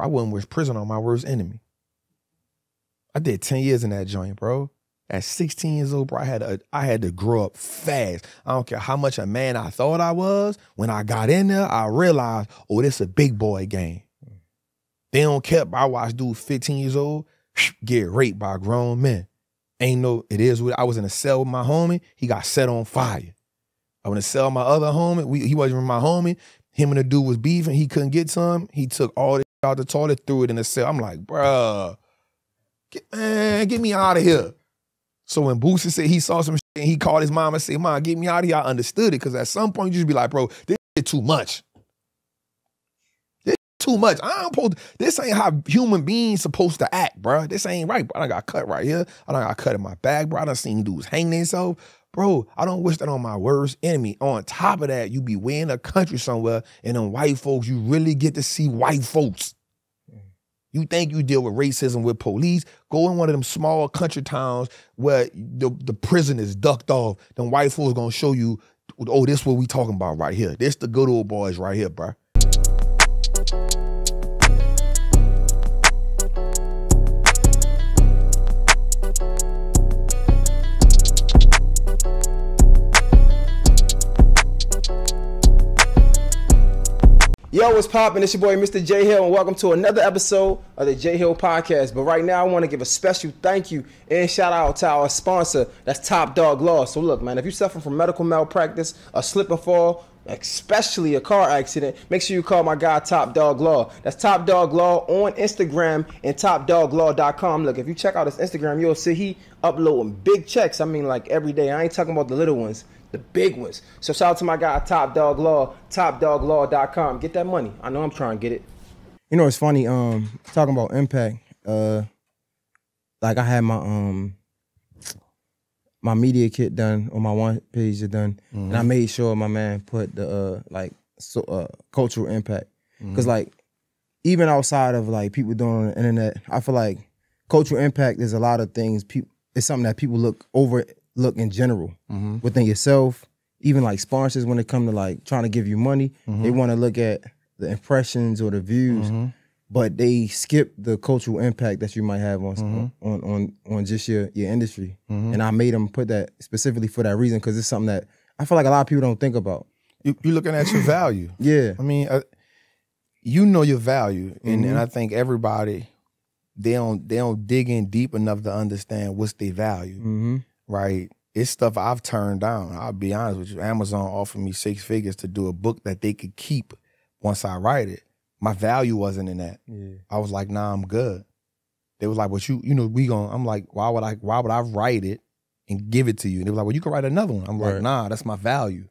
I wouldn't wish prison on my worst enemy. I did 10 years in that joint, bro. At 16 years old, bro, I had to, I had to grow up fast. I don't care how much a man I thought I was. When I got in there, I realized, oh, this a big boy game. They don't care. I watched dude 15 years old get raped by grown men. Ain't no, it is what I was in a cell with my homie. He got set on fire. I went to sell my other homie. We, he wasn't my homie. Him and the dude was beefing. He couldn't get some. He took all out the toilet, threw it in the cell. I'm like, bruh, get, man, get me out of here. So when Boosie said he saw some and he called his mom and said, Mom, get me out of here, I understood it. Because at some point you should be like, bro, this is too much. This is too much. I don't supposed, this ain't how human beings supposed to act, bro. This ain't right. Bro. I got cut right here. I got cut in my back, bro. I done seen dudes hang themselves. Bro, I don't wish that on my worst enemy. On top of that, you be way in a country somewhere and then white folks, you really get to see white folks. Mm. You think you deal with racism with police? Go in one of them small country towns where the, the prison is ducked off. Then white folks gonna show you, oh, this what we talking about right here. This the good old boys right here, bro. Yo, what's poppin'? It's your boy, Mr. Jay Hill, and welcome to another episode of the Jay Hill Podcast. But right now, I want to give a special thank you and shout out to our sponsor, that's Top Dog Law. So look, man, if you're suffering from medical malpractice, a slip and fall, especially a car accident, make sure you call my guy Top Dog Law. That's Top Dog Law on Instagram and TopDogLaw.com. Look, if you check out his Instagram, you'll see he uploading big checks. I mean, like every day. I ain't talking about the little ones the big ones. So shout out to my guy Top Dog Law, topdoglaw.com. Get that money. I know I'm trying to get it. You know, it's funny. Um, talking about impact. Uh, like I had my um my media kit done on my one page done, mm-hmm. and I made sure my man put the uh like so uh cultural impact because mm-hmm. like even outside of like people doing on the internet, I feel like cultural impact is a lot of things. People, it's something that people look over look in general mm-hmm. within yourself. Even like sponsors, when it come to like trying to give you money, mm-hmm. they want to look at the impressions or the views, mm-hmm. but they skip the cultural impact that you might have on mm-hmm. on on on just your your industry. Mm-hmm. And I made them put that specifically for that reason because it's something that I feel like a lot of people don't think about. You, are looking at your value. yeah, I mean, uh, you know your value, and, and mm-hmm. I think everybody they don't they don't dig in deep enough to understand what's their value right? It's stuff I've turned down. I'll be honest with you. Amazon offered me six figures to do a book that they could keep once I write it. My value wasn't in that. Yeah. I was like, nah, I'm good. They was like, "What you, you know, we going." I'm like, "Why would I? Why would I write it and give it to you?" And they was like, "Well, you can write another one." I'm right. like, "Nah, that's my value."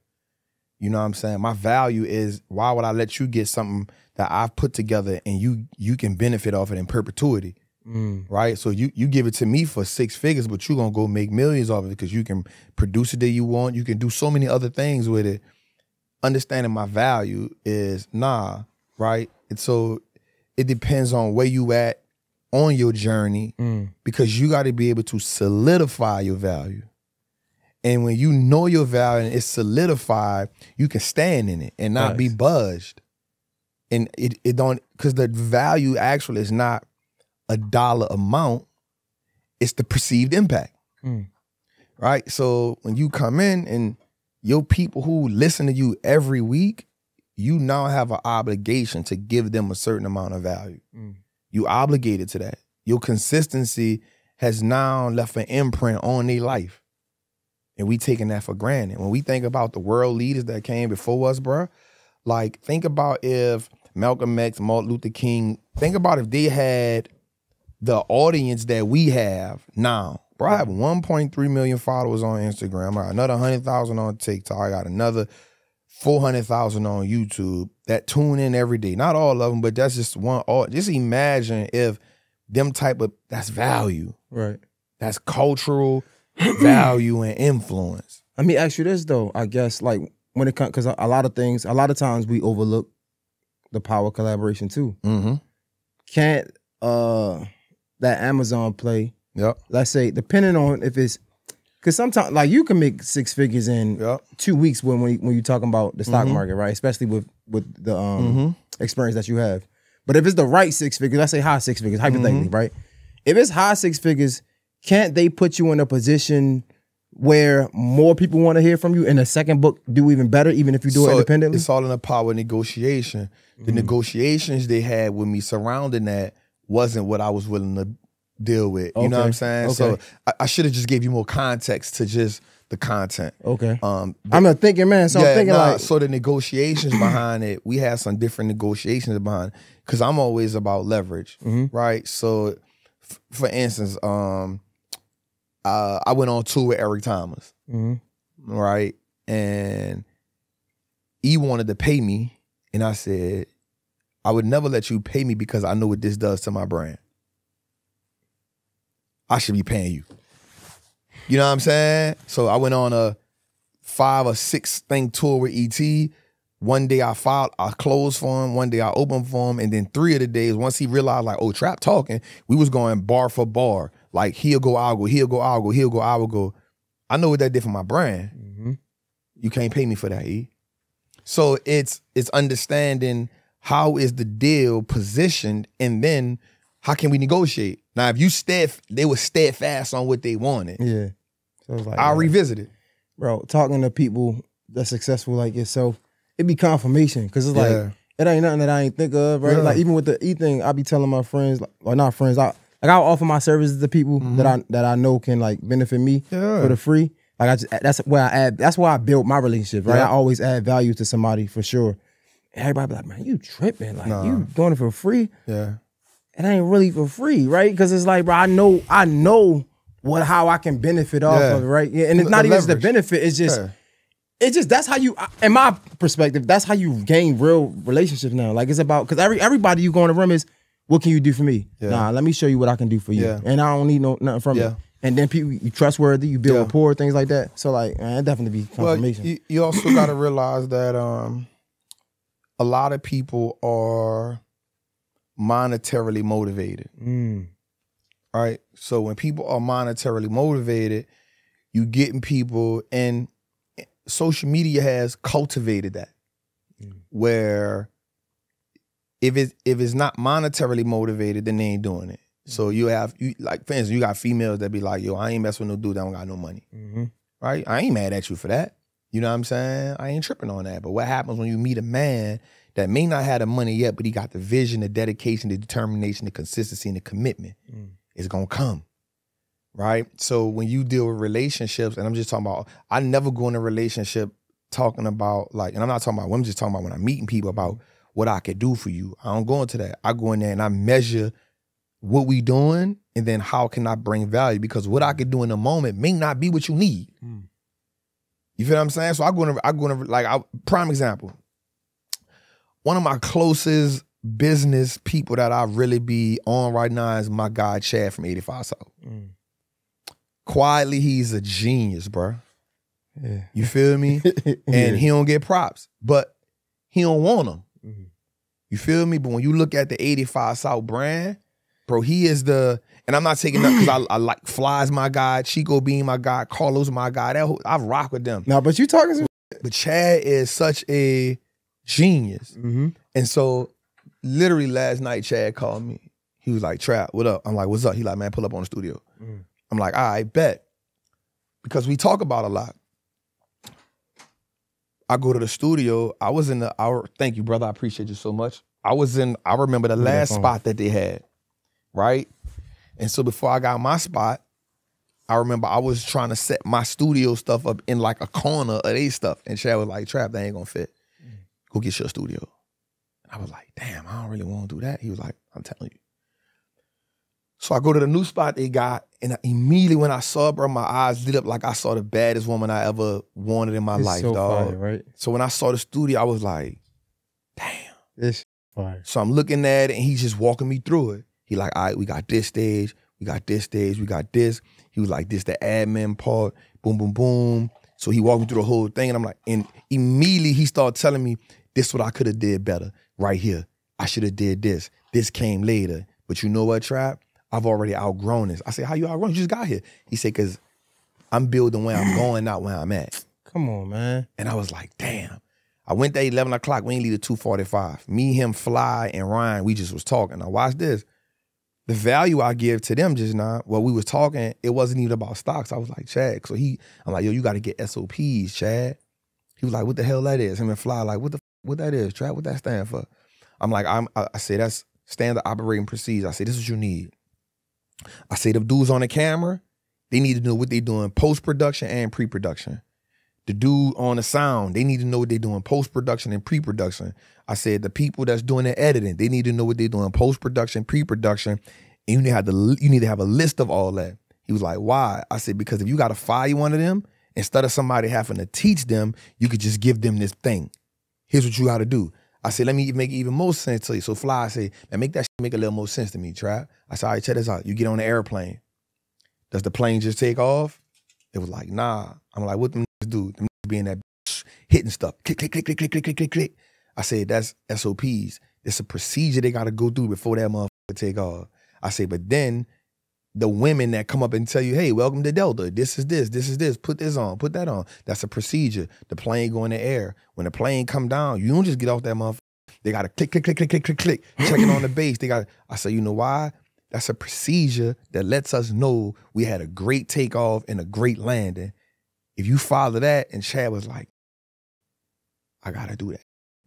You know what I'm saying? My value is why would I let you get something that I've put together and you you can benefit off it in perpetuity? Mm. Right? So you you give it to me for six figures, but you're gonna go make millions off it because you can produce it that you want. You can do so many other things with it. Understanding my value is nah, right? And so it depends on where you at on your journey mm. because you got to be able to solidify your value. And when you know your value and it's solidified, you can stand in it and not nice. be buzzed. And it it don't because the value actually is not a dollar amount, it's the perceived impact. Mm. Right? So when you come in and your people who listen to you every week, you now have an obligation to give them a certain amount of value. Mm. You obligated to that. Your consistency has now left an imprint on their life. And we taking that for granted. When we think about the world leaders that came before us, bro, like think about if Malcolm X, Martin Luther King, think about if they had the audience that we have now. Bro, I have 1.3 million followers on Instagram. I got another 100,000 on TikTok. I got another 400,000 on YouTube that tune in every day. Not all of them, but that's just one. All, just imagine if them type of, that's value. Right. That's cultural value and influence. Let me ask you this though. I guess like when it comes, because a lot of things, a lot of times we overlook the power collaboration too. Mm-hmm. Can't, uh, that Amazon play. Yep. Let's say depending on if it's because sometimes like you can make six figures in yep. two weeks when when, when you're talking about the stock mm-hmm. market, right? Especially with with the um, mm-hmm. experience that you have. But if it's the right six figures, let's say high six figures, hypothetically, Mm-hmm. right? If it's high six figures, can't they put you in a position where more people want to hear from you and the second book do even better, even if you do it So independently? It's all in the power of negotiation. The negotiations they had with me surrounding that wasn't what I was willing to deal with. You know what I'm Okay. saying? So I, I should have just gave you more context to just the content. okay. Um, I'm a thinking man, so I'm thinking nah, like so the negotiations behind it, we had some different negotiations behind because I'm always about leverage, Mm-hmm. right? So, for instance, um, uh, I went on tour with Eric Thomas, Mhm. right? And he wanted to pay me, and I said, I would never let you pay me because I know what this does to my brand. I should be paying you. You know what I'm saying? So I went on a five or six thing tour with ET. One day I filed, I closed for him. One day I opened for him, and then three of the days, once he realized like, oh, Trap talking, we was going bar for bar. Like he'll go, I'll go, he'll go, I'll go, he'll go, I will go. I know what that did for my brand. Mhm. You can't pay me for that, E. So it's it's understanding how is the deal positioned, and then how can we negotiate? Now, if you stead, they were steadfast on what they wanted. yeah. So it's like I'll uh, revisit it. bro, talking to people that's successful like yourself, it be confirmation because it's like Yeah. it ain't nothing that I ain't think of, right? Yeah. Like even with the E thing, I be telling my friends, like, or not friends, I like I offer my services to people that I that I know can like benefit me Mm-hmm. Yeah. for the free. Like I just that's where I add. That's why I build my relationship, right? Yeah. I always add value to somebody for sure. Everybody be like, man, you tripping? Like Nah. you doing it for free? Yeah. It ain't really for free, right? Because it's like, bro, I know, I know what how I can benefit off Yeah. of it, right? Yeah, and it's not the even just the benefit. It's just Yeah. it's just that's how you in my perspective that's how you gain real relationships now like it's about because every everybody you go in the room is what can you do for me Yeah. nah let me show you what i can do for you and i don't need no nothing from it and then people you trustworthy you build Yeah. rapport things like that so like man, it definitely be Well, confirmation you, you also got to realize that um, a lot of people are monetarily motivated, Mm. right? So when people are monetarily motivated, you getting people, and social media has cultivated that, where if it if it's not monetarily motivated, then they ain't doing it. So you have you like for instance, you got females that be like, yo, I ain't mess with no dude that don't got no money. hmm right? I ain't mad at you for that. You know what I'm saying? I ain't tripping on that. But what happens when you meet a man that may not have the money yet, but he got the vision, the dedication, the determination, the consistency, and the commitment? It's gonna come. Right? So when you deal with relationships, and I'm just talking about, I never go in a relationship talking about like, and I'm not talking about, I'm just talking about when I'm meeting people about what I could do for you. I don't go into that. I go in there and I measure what we doing and then how can I bring value? Because what I could do in the moment may not be what you need. Mm. You feel what I'm saying? So I go in, I go in, like, I, prime example. One of my closest business people that I really be on right now is my guy Chad from 85 South. Mm. Quietly, he's a genius, bro. yeah You feel me? and he don't get props, but he don't want them. Mhm. You feel me? But when you look at the 85 South brand, bro, he is the, and I'm not taking that because I, I like Flies my guy, Chico Bean my guy, Karlous my guy. That whole, I rock with them. now but you talking to But Chad is such a genius. mm-hmm. And so literally last night, Chad called me. He was like, Trap, what up? I'm like, what's up? He like, man, pull up on the studio. Mm. I'm like, all right, bet. Because we talk about a lot. I go to the studio. I was in the hour. Thank you, brother. I appreciate you so much. I was in, I remember the Look at that last spot that they had. Right? And so before I got my spot, I remember I was trying to set my studio stuff up in like a corner of they stuff. And Chad was like, Trap, that ain't gonna fit. Go get your studio. I was like, damn, I don't really want to do that. He was like, I'm telling you. So I go to the new spot they got, and I, immediately when I saw bro, my eyes lit up like I saw the baddest woman I ever wanted in my it's life, so dog. fire, right So when I saw the studio, I was like, damn. it's fire So I'm looking at it, and he's just walking me through it. He like, all right, we got this stage, we got this stage, we got this. He was like, this the admin part, boom, boom, boom. So he walked me through the whole thing, and I'm like, and immediately he started telling me, this what I could have did better right here. I should have did this. This came later. But you know what, Trap? I've already outgrown this. I said, how you outgrown? You just got here. He said, because I'm building where I'm going, not where I'm at. come on man And I was like, damn. I went there 11 o'clock. We ain't leave at 245. Me, him, Fly, and Ryan, we just was talking. Now watch this. The value I give to them just now, while we was talking, it wasn't even about stocks. I was like, Chad. So he, I'm like, yo, you got to get SOPs, Chad. He was like, what the hell that is? Him and Fly, like, what the what that is, Chad? What that stand for? I'm like, I'm, I, I say that's standard operating procedure. I say this is what you need. I say the dudes on the camera, they need to know what they're doing post production and pre production. The dude on the sound, they need to know what they're doing post production and pre production. I said the people that's doing the editing, they need to know what they're doing post production, pre production, and you need to have the you need to have a list of all that. He was like, why? I said because if you got to fire one of them, instead of somebody having to teach them, you could just give them this thing. Here's what you got to do. I said, let me make it even more sense to you. So Fly, I say, man, make that make a little more sense to me, Trap. I said, all right, check this out. You get on the airplane. Does the plane just take off? It was like, nah. I'm like, what them Them being that hitting stuff. Click, click, click, click, click, click, click, click, click. I said, that's SOPs. It's a procedure they got to go through before that motherfucker take off. I say, but then the women that come up and tell you, hey, welcome to Delta. This is this, this is this. Put this on, put that on. That's a procedure. The plane go in the air. When the plane come down, you don't just get off that motherfucker. They gotta click, click, click, click, click, click, click. Checking on the base. They got. I say, you know why? That's a procedure that lets us know we had a great takeoff and a great landing. If you follow that, and Chad was like, I gotta do that.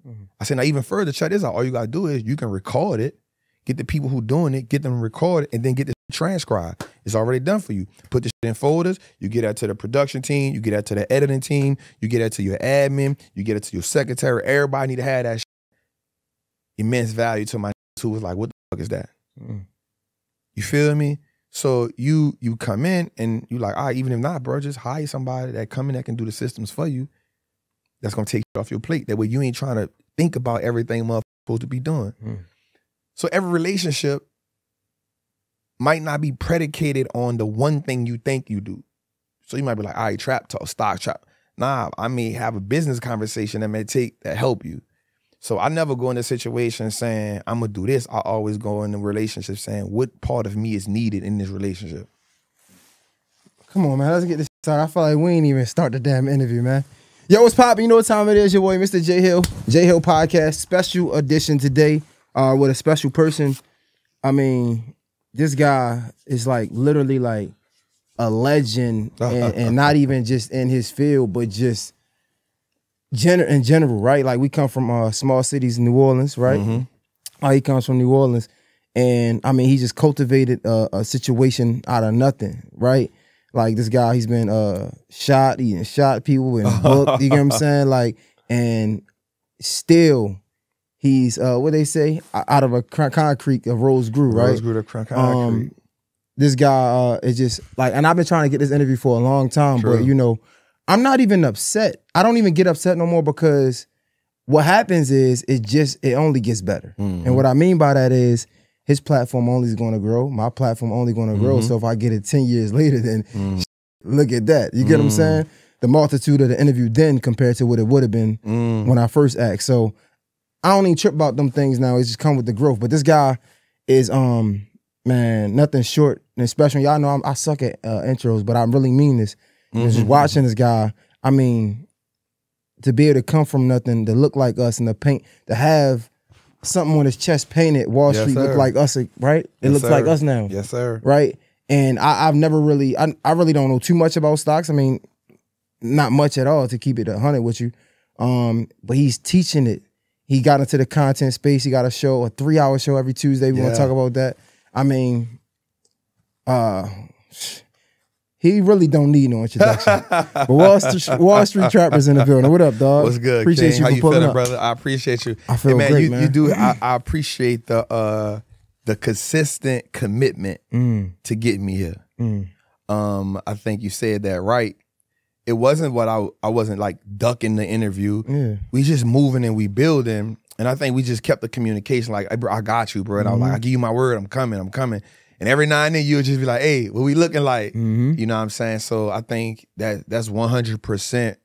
Mm-hmm. I said, now even further, check this out. All you gotta do is you can record it, get the people who doing it, get them recorded, and then get this transcribed. It's already done for you. Put this in folders. You get that to the production team. You get that to the editing team. You get that to your admin. You get it to your secretary. Everybody need to have that. Immense value to my who was like, what the fuck is that? Mm. You feel me? So you you come in and you like, all right, even if not, bro, just hire somebody that come in that can do the systems for you. That's gonna take off your plate. That way you ain't trying to think about everything motherfucker supposed to be doing. Mm. So every relationship might not be predicated on the one thing you think you do. So you might be like, all right, trap talk, stock trap. Nah, I may have a business conversation that may take that help you. So I never go in a situation saying I'm gonna do this. I always go in a relationship saying what part of me is needed in this relationship. Come on, man. Let's get this started. I feel like we ain't even start the damn interview, man. Yo, what's poppin'? You know what time it is? Your boy, Mr. Jay Hill, Jay Hill Podcast, special edition today, uh, with a special person. I mean, this guy is like literally like a legend, and, and not even just in his field, but just gener- in general, right? Like we come from uh, small cities in New Orleans, right? Mm-hmm. Oh, he comes from New Orleans, and I mean, he just cultivated a, a situation out of nothing, right? Like this guy, he's been uh, shot, he shot people and booked, you get what I'm saying? Like, and still He's uh what they say out of a concrete of Rose grew, right? Rose grew to concrete. Um, this guy uh is just like, and I've been trying to get this interview for a long time, True. but you know, I'm not even upset. I don't even get upset no more because what happens is it just it only gets better. Mm-hmm. And what I mean by that is his platform only is going to grow. My platform only going to mm-hmm. grow. So if I get it 10 years later, then mm-hmm. look at that. You get what I'm mm. saying? The multitude of the interview then compared to what it would have been mm. when I first asked. So I don't even trip about them things now. It's just come with the growth. But this guy is um man nothing short and especially y'all know I'm, i suck at uh, intros, but I really mean this. Mm-hmm. Just watching this guy, I mean, to be able to come from nothing, to look like us, and to paint, to have something on his chest painted, Wall yes, Street sir. look like us, right? It yes, looks sir. like us now. Yes, sir. Right. And I, have never really, I, I really don't know too much about stocks. I mean, not much at all to keep it a hundred with you. Um, but he's teaching it he got into the content space. He got a show, a three hour show every Tuesday. We yeah. want to talk about that. I mean, uh, he really don't need no introduction. but Wall Street, Wall Street Trappers in the building. What up, dog? What's good? Appreciate King? you. How you feeling, up. brother? I appreciate you. I feel hey, man, great, you, man. You do. I, I appreciate the uh the consistent commitment mm. to get me here. Mm. Um, I think you said that right it wasn't what I I wasn't like ducking the interview. Yeah. We just moving and we building. And I think we just kept the communication like, hey, bro, I got you, bro. And mm-hmm. I was like, I give you my word, I'm coming, I'm coming. And every now and then you would just be like, hey, what we looking like? Mm-hmm. You know what I'm saying? So I think that that's 100%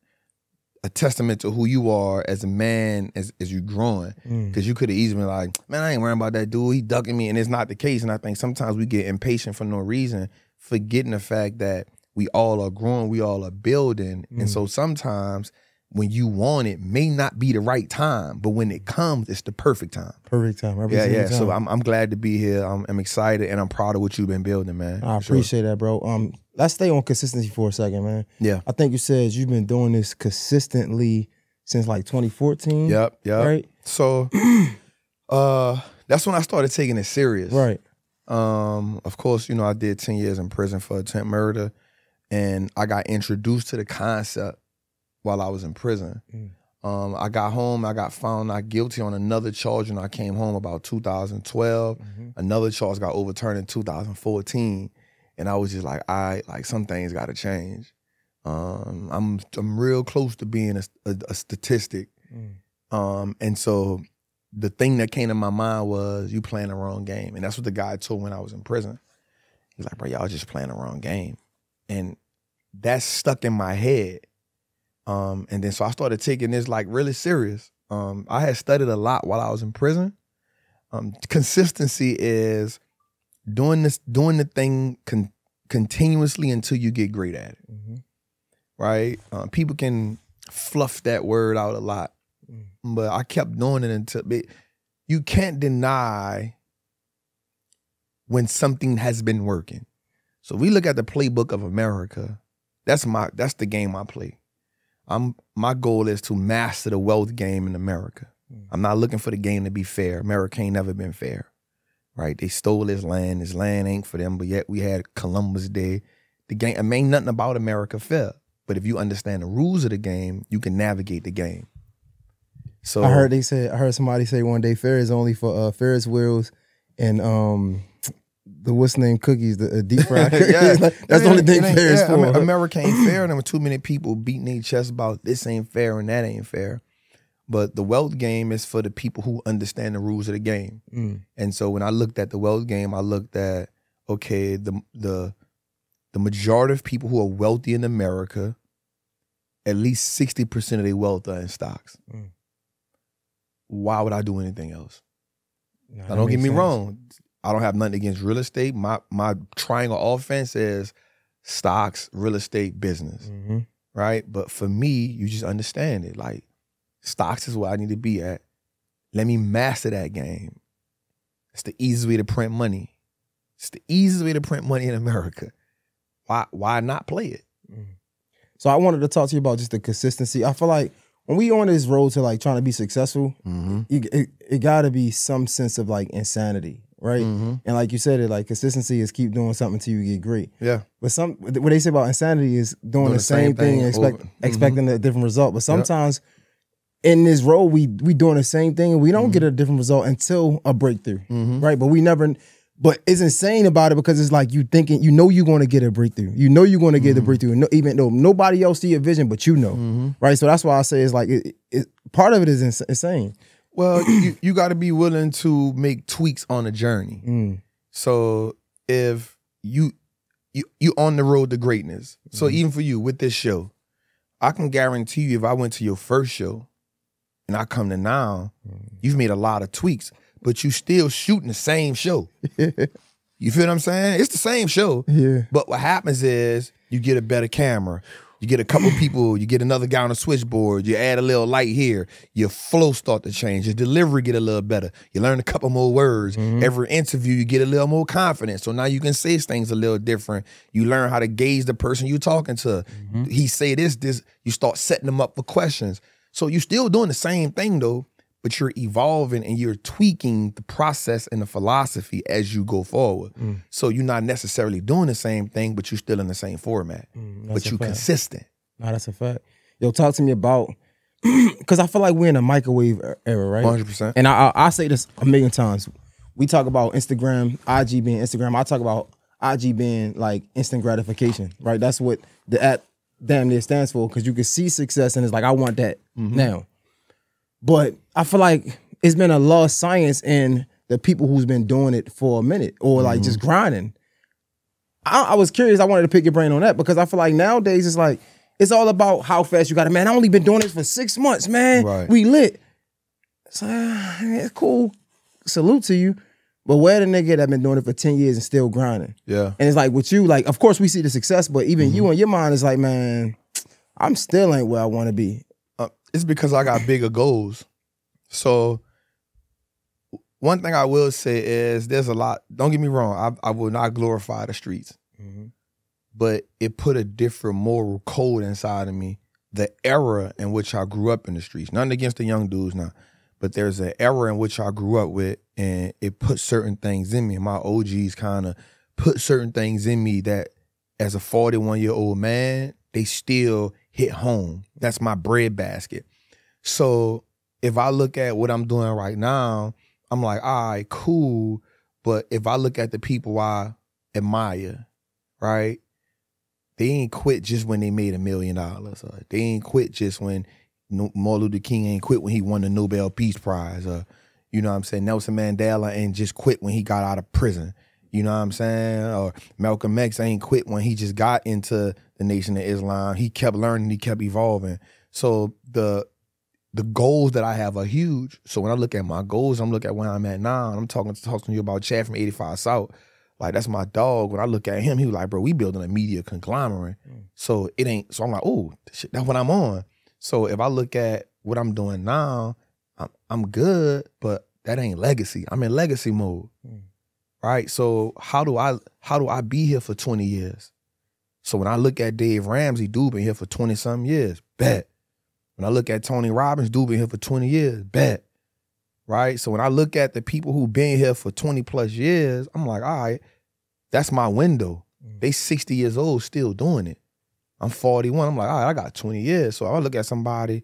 a testament to who you are as a man as, as you growing. Because mm. you could have easily been like, man, I ain't worrying about that dude. He ducking me. And it's not the case. And I think sometimes we get impatient for no reason, forgetting the fact that we all are growing, we all are building. Mm. And so sometimes when you want it may not be the right time, but when it comes, it's the perfect time. Perfect time. Every Yeah, yeah. So. I'm I'm glad to be here. I'm, I'm excited and I'm proud of what you've been building, man. I For sure. appreciate that, bro. Um, let's stay on consistency for a second, man. Yeah. I think you said you've been doing this consistently since like 2014. Yep. Yep. Right. So, uh, that's when I started taking it serious. Right. Um, of course, you know, I did 10 years in prison for attempt murder, and I got introduced to the concept while I was in prison. Mm. Um, I got home, I got found not guilty on another charge, and I came home about 2012. Mhm. Another charge got overturned in 2014, and I was just like, I like some things got to change. Um, I'm I'm real close to being a, a, a statistic, Mm. um, and so the thing that came to my mind was you playing the wrong game, and that's what the guy told me when I was in prison. He's like, bro, y'all just playing the wrong game, and that stuck in my head. Um, and then so I started taking this like really serious. Um, I had studied a lot while I was in prison. Um, consistency is doing this, doing the thing con- continuously until you get great at it. Mhm. Right? Uh, people can fluff that word out a lot, Mm. but I kept doing it until it, you can't deny when something has been working. So we look at the playbook of America. That's my that's the game I play. I'm my goal is to master the wealth game in America. Mm. I'm not looking for the game to be fair. America ain't never been fair. Right? They stole his land. His land ain't for them, but yet we had Columbus Day. The game I mean nothing about America fair. But if you understand the rules of the game, you can navigate the game. So I heard they said I heard somebody say one day fair is only for uh, Ferris wheels and um the what's name cookies, the uh, deep fried cookies. Yeah. Like, That's the only thing fair is yeah, for. Amer- America ain't fair, and there were too many people beating their chest about this ain't fair and that ain't fair. But the wealth game is for the people who understand the rules of the game. Mm. And so when I looked at the wealth game, I looked at okay, the the the majority of people who are wealthy in America, at least sixty percent of their wealth are in stocks. Mm. Why would I do anything else? Nah, Now, don't get me sense. wrong. I don't have nothing against real estate. My my triangle offense is stocks, real estate, business, Mhm. right? But for me, you just understand it. Like stocks is where I need to be at. Let me master that game. It's the easiest way to print money. It's the easiest way to print money in America. Why why not play it? So I wanted to talk to you about just the consistency. I feel like when we on this road to like trying to be successful, Mm-hmm. you, it, it got to be some sense of like insanity, right? Mm-hmm. And like you said, it like consistency is keep doing something until you get great. Yeah. But some what they say about insanity is doing, the, same, thing, and expect, Mhm. expecting a different result. But sometimes in this role, we we doing the same thing and we don't get a different result until a breakthrough, Mhm. right? But we never. But it's insane about it because it's like you thinking you know you're going to get a breakthrough. You know you're going to get the breakthrough, no, even though nobody else see your vision, but you know, Mm-hmm. right? So that's why I say it's like it, it, part of it is ins- insane. Well, you, you got to be willing to make tweaks on a journey. Mm. So if you you you on the road to greatness. So Mm-hmm. even for you with this show, I can guarantee you if I went to your first show and I come to now, Mm-hmm. you've made a lot of tweaks, but you still shooting the same show. you feel what I'm saying? It's the same show. Yeah. But what happens is you get a better camera. You get a couple people, you get another guy on a switchboard, you add a little light here, your flow start to change, your delivery get a little better. You learn a couple more words. Mm-hmm. Every interview, you get a little more confidence. So now you can say things a little different. You learn how to gauge the person you're talking to. Mm-hmm. He say this, this, you start setting them up for questions. So you're still doing the same thing though, but you're evolving and you're tweaking the process and the philosophy as you go forward. Mm. So you're not necessarily doing the same thing, but you're still in the same format. Mm, that's but a you fact. consistent. No, that's a fact. Yo, talk to me about because I feel like we're in a microwave era, right? 100%. And I, I I say this a million times. We talk about Instagram, IG being Instagram. I talk about IG being like instant gratification, right? That's what the app damn near stands for because you can see success and it's like I want that mm-hmm. now. But I feel like it's been a lost science in the people who's been doing it for a minute or like just grinding. I, I was curious. I wanted to pick your brain on that because I feel like nowadays it's like it's all about how fast you got it. Man, I only been doing this for six months, man. Right. We lit. It's like, ah, it's cool. Salute to you. But where the nigga that been doing it for 10 years and still grinding? Yeah. And it's like with you, like, of course we see the success, but even you in your mind is like, man, I'm still ain't where I want to be. It's because I got bigger goals. So one thing I will say is there's a lot. Don't get me wrong. I, I will not glorify the streets, mm-hmm. but it put a different moral code inside of me. The era in which I grew up in the streets. Nothing against the young dudes now, but there's an era in which I grew up with, and it put certain things in me. My OGs kind of put certain things in me that, as a 41 year old man, they still hit home. That's my bread basket. So if I look at what I'm doing right now, I'm like, all right, cool. But if I look at the people I admire, right? They ain't quit just when they made a million dollars. They ain't quit just when Martin Luther King ain't quit when he won the Nobel Peace Prize. Or, you know what I'm saying? Nelson Mandela ain't just quit when he got out of prison. You know what I'm saying? Or Malcolm X ain't quit when he just got into the Nation of Islam. He kept learning, he kept evolving. So the the goals that I have are huge. So when I look at my goals, I'm looking at where I'm at now. I'm talking talking to you about Chad from 85 South. Like that's my dog. When I look at him, he was like, bro, we building a media conglomerate. Mm. So it ain't. So I'm like, oh, shit, that's what I'm on. So if I look at what I'm doing now, I'm, I'm good, but that ain't legacy. I'm in legacy mode, mm. right? So how do I how do I be here for 20 years? So when I look at Dave Ramsey, dude been here for 20 some years, bet. When I look at Tony Robbins, dude been here for 20 years, bet. Right? So when I look at the people who been here for 20 plus years, I'm like, all right, that's my window. Mm. They 60 years old still doing it. I'm 41. I'm like, all right, I got 20 years. So I look at somebody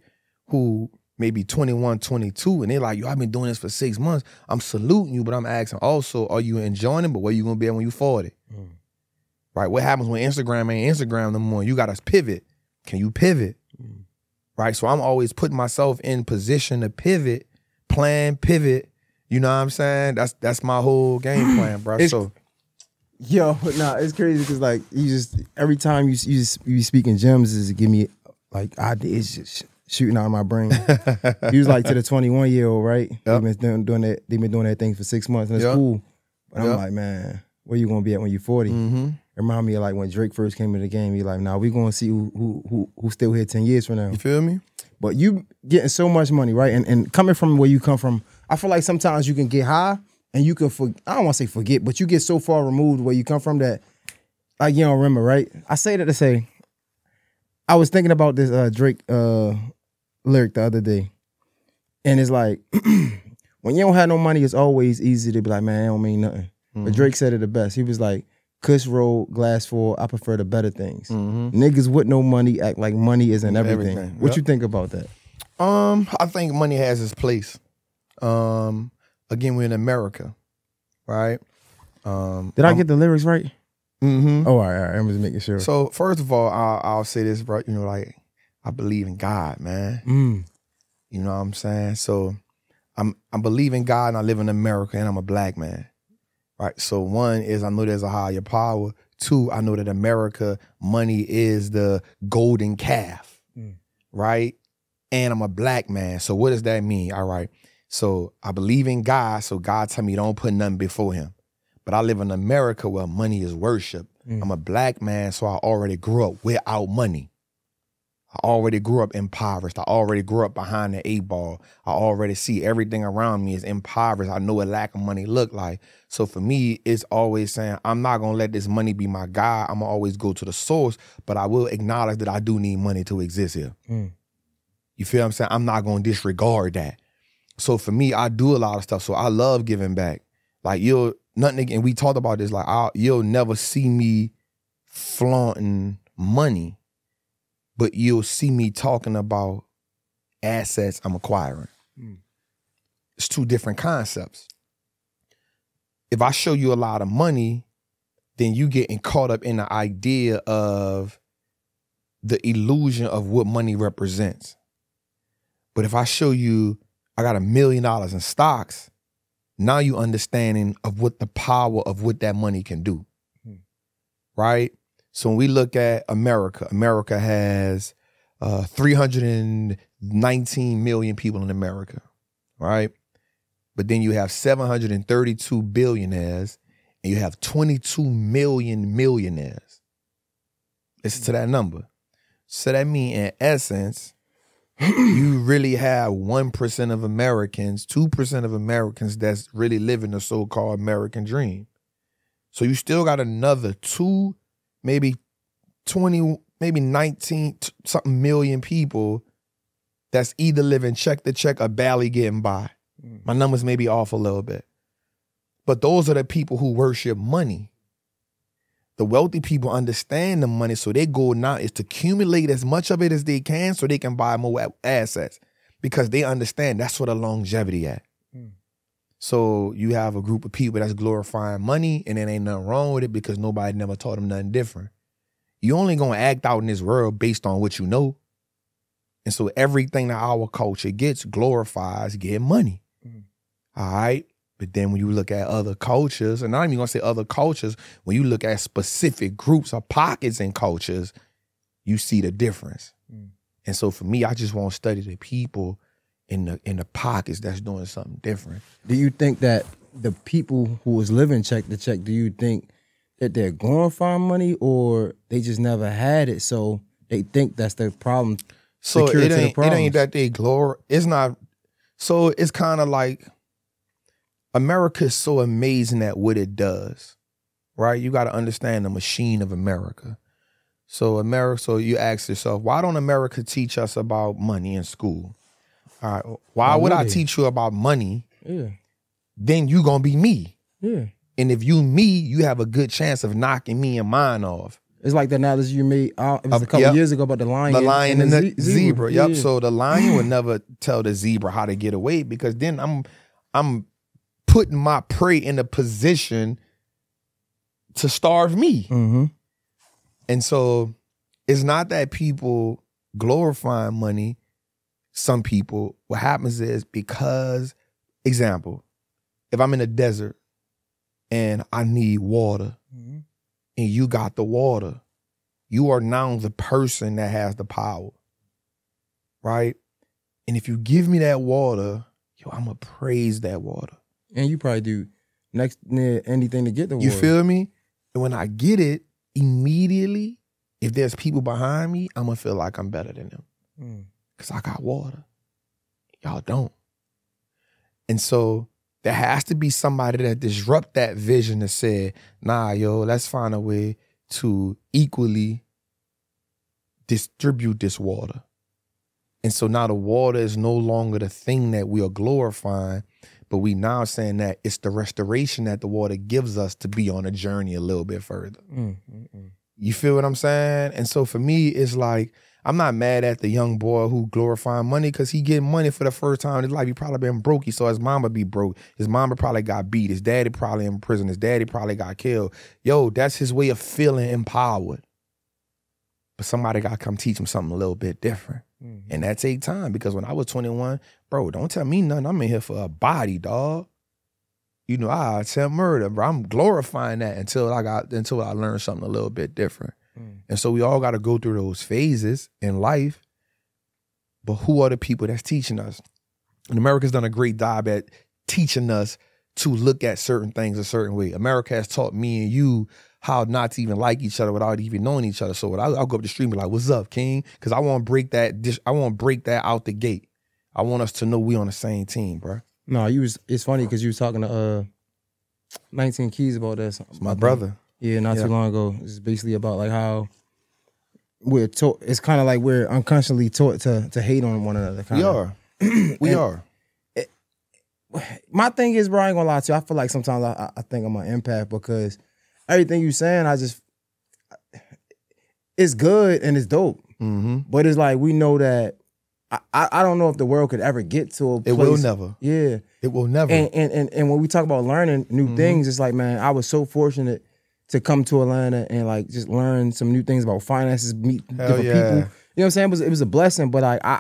who maybe 21, 22, and they're like, yo, I've been doing this for six months. I'm saluting you, but I'm asking also, are you enjoying it? But where you gonna be at when you 40? Right? What happens when Instagram ain't Instagram no more? You gotta pivot. Can you pivot? Right? So I'm always putting myself in position to pivot, plan, pivot. You know what I'm saying? That's that's my whole game plan, bro. It's- so Yo, nah, it's crazy because like you just every time you you just, you speaking gems is give me like ideas just shooting out of my brain. you was like to the twenty one year old, right? They've been doing, doing that. They've been doing that thing for six months, and it's Yeah. cool. But I'm like, man, where you gonna be at when you're 40 mm-hmm. Remind me of like when Drake first came in the game. He like, nah, we gonna see who who who still here ten years from now. you feel me? But you getting so much money, right? And and coming from where you come from, I feel like sometimes you can get high and you can for, I don't want to say forget, but you get so far removed where you come from that like you don't remember, right? I say that to say I was thinking about this uh Drake uh lyric the other day. And it's like when you don't have no money, it's always easy to be like, man, it don't mean nothing. But Drake said it the best. He was like, Kush roll, glass full, I prefer the better things. Niggas with no money act like money isn't everything. Everything, What yep. you think about that? Um, I think money has its place. Um, again, we're in America, right? Um, Did I get the lyrics right? mm-hmm. Oh, all right, all right. I'm just making sure. So first of all, I'll, I'll say this, bro. You know, like I believe in God, man. Mm. You know what I'm saying? So I'm I believe in God and I live in America and I'm a black man. Right. So one is I know there's a higher power. Two, I know that America money is the golden calf. Mm. Right? And I'm a black man. So what does that mean? All right. So I believe in God. So God tell me don't put nothing before him. But I live in America where money is worship. Mm. I'm a black man, so I already grew up without money. I already grew up impoverished. I already grew up behind the eight ball. I already see everything around me is impoverished. I know what lack of money look like. So for me, it's always saying, I'm not gonna let this money be my guide. I'm gonna always go to the source, but I will acknowledge that I do need money to exist here. Mm. You feel what I'm saying? I'm not gonna disregard that. So for me, I do a lot of stuff. So I love giving back. Like you'll nothing, and we talked about this. Like I'll, you'll never see me flaunting money, but you'll see me talking about assets I'm acquiring. Mm. It's two different concepts. If I show you a lot of money, then you getting caught up in the idea of the illusion of what money represents. But if I show you I got a million dollars in stocks, now you understanding of what the power of what that money can do. Hmm. Right? So when we look at America, America has uh 319 million people in America, right? But then you have 732 billionaires and you have 22 million millionaires. Listen to that number. So that means in essence, you really have 1% of Americans, 2% of Americans that's really living the so called American dream. So you still got another two, maybe 20, maybe 19 something million people that's either living check to check or barely getting by. Mm. My numbers may be off a little bit. But those are the people who worship money. The wealthy people understand the money, so their goal now is to accumulate as much of it as they can so they can buy more assets because they understand that's where the longevity at. Mm. So you have a group of people that's glorifying money and it ain't nothing wrong with it because nobody never taught them nothing different. You only gonna act out in this world based on what you know. And so everything that our culture gets glorifies getting money. Mm. All right. But then when you look at other cultures, and I'm not even gonna say other cultures, when you look at specific groups or pockets in cultures, you see the difference. Mm. And so for me, I just want to study the people in the in the pockets that's doing something different. Do you think that the people who was living check to check, do you think that they're glorifying money or they just never had it, so they think that's the problem? So it to ain't it ain't that they glor. It's not. So it's kind of like America is so amazing at what it does, right? You got to understand the machine of America. So America. So you ask yourself, why don't America teach us about money in school? All right. Why Why would I teach you about money? Yeah, Then you gonna be me. yeah. And if you me, you have a good chance of knocking me and mine off. It's like the analogy you made. Uh, it was a couple yep. years ago about the lion, the lion and the ze- zebra. Yep. Yeah. So the lion would never tell the zebra how to get away because then I'm I'm putting my prey in a position to starve me. Mhm. And so it's not that people glorifying money. Some people, what happens is because, example, if I'm in a desert and I need water Mhm. and you got the water, you are now the person that has the power. Right? And if you give me that water, yo, I'm gonna praise that water. and you probably do next near anything to get the water. You feel me? And when I get it, immediately, if there's people behind me, I'm gonna feel like I'm better than them. Mm. Cause I got water. Y'all don't. And so there has to be somebody that disrupt that vision to say, nah, yo, let's find a way to equally distribute this water. And so now the water is no longer the thing that we are glorifying, but we now saying that it's the restoration that the water gives us to be on a journey a little bit further. Mm, mm, mm. You feel what I'm saying? And so for me, it's like I'm not mad at the young boy who glorifying money because he getting money for the first time in his life. He probably been broke. He saw his mama be broke. His mama probably got beat. His daddy probably in prison. His daddy probably got killed. Yo, that's his way of feeling empowered. But somebody got to come teach him something a little bit different. Mhm. And that take time because when I was 21, bro, don't tell me nothing. I'm in here for a body, dog. You know, I attempt murder, bro. I'm glorifying that until I got until I learned something a little bit different. Mm. And so we all got to go through those phases in life. But who are the people that's teaching us? And America's done a great job at teaching us to look at certain things a certain way. America has taught me and you how not to even like each other without even knowing each other. So when I, I'll go up the street and be like, "What's up, King?" Because I want to break that. dis- I want to break that out the gate. I want us to know we on the same team, bro. No, you was. It's funny because you was talking to uh, 19 Keys about this. It's my brother. Yeah, not Yeah. too long ago. It's basically about like how we're taught. It's kind of like we're unconsciously taught to to hate on one another. We kinda. are. we And- are. My thing is, bro, I ain't gonna lie to you. I feel like sometimes I, I- think I'm an empath because everything you saying, I just it's good and it's dope. Mm-hmm. But it's like we know that I, I, don't know if the world could ever get to a It place. will never. Yeah. It will never. And, and and and when we talk about learning new Mhm. things, it's like, man, I was so fortunate to come to Atlanta and like just learn some new things about finances, meet Hell different yeah. people. You know what I'm saying? It was, it was a blessing, but like I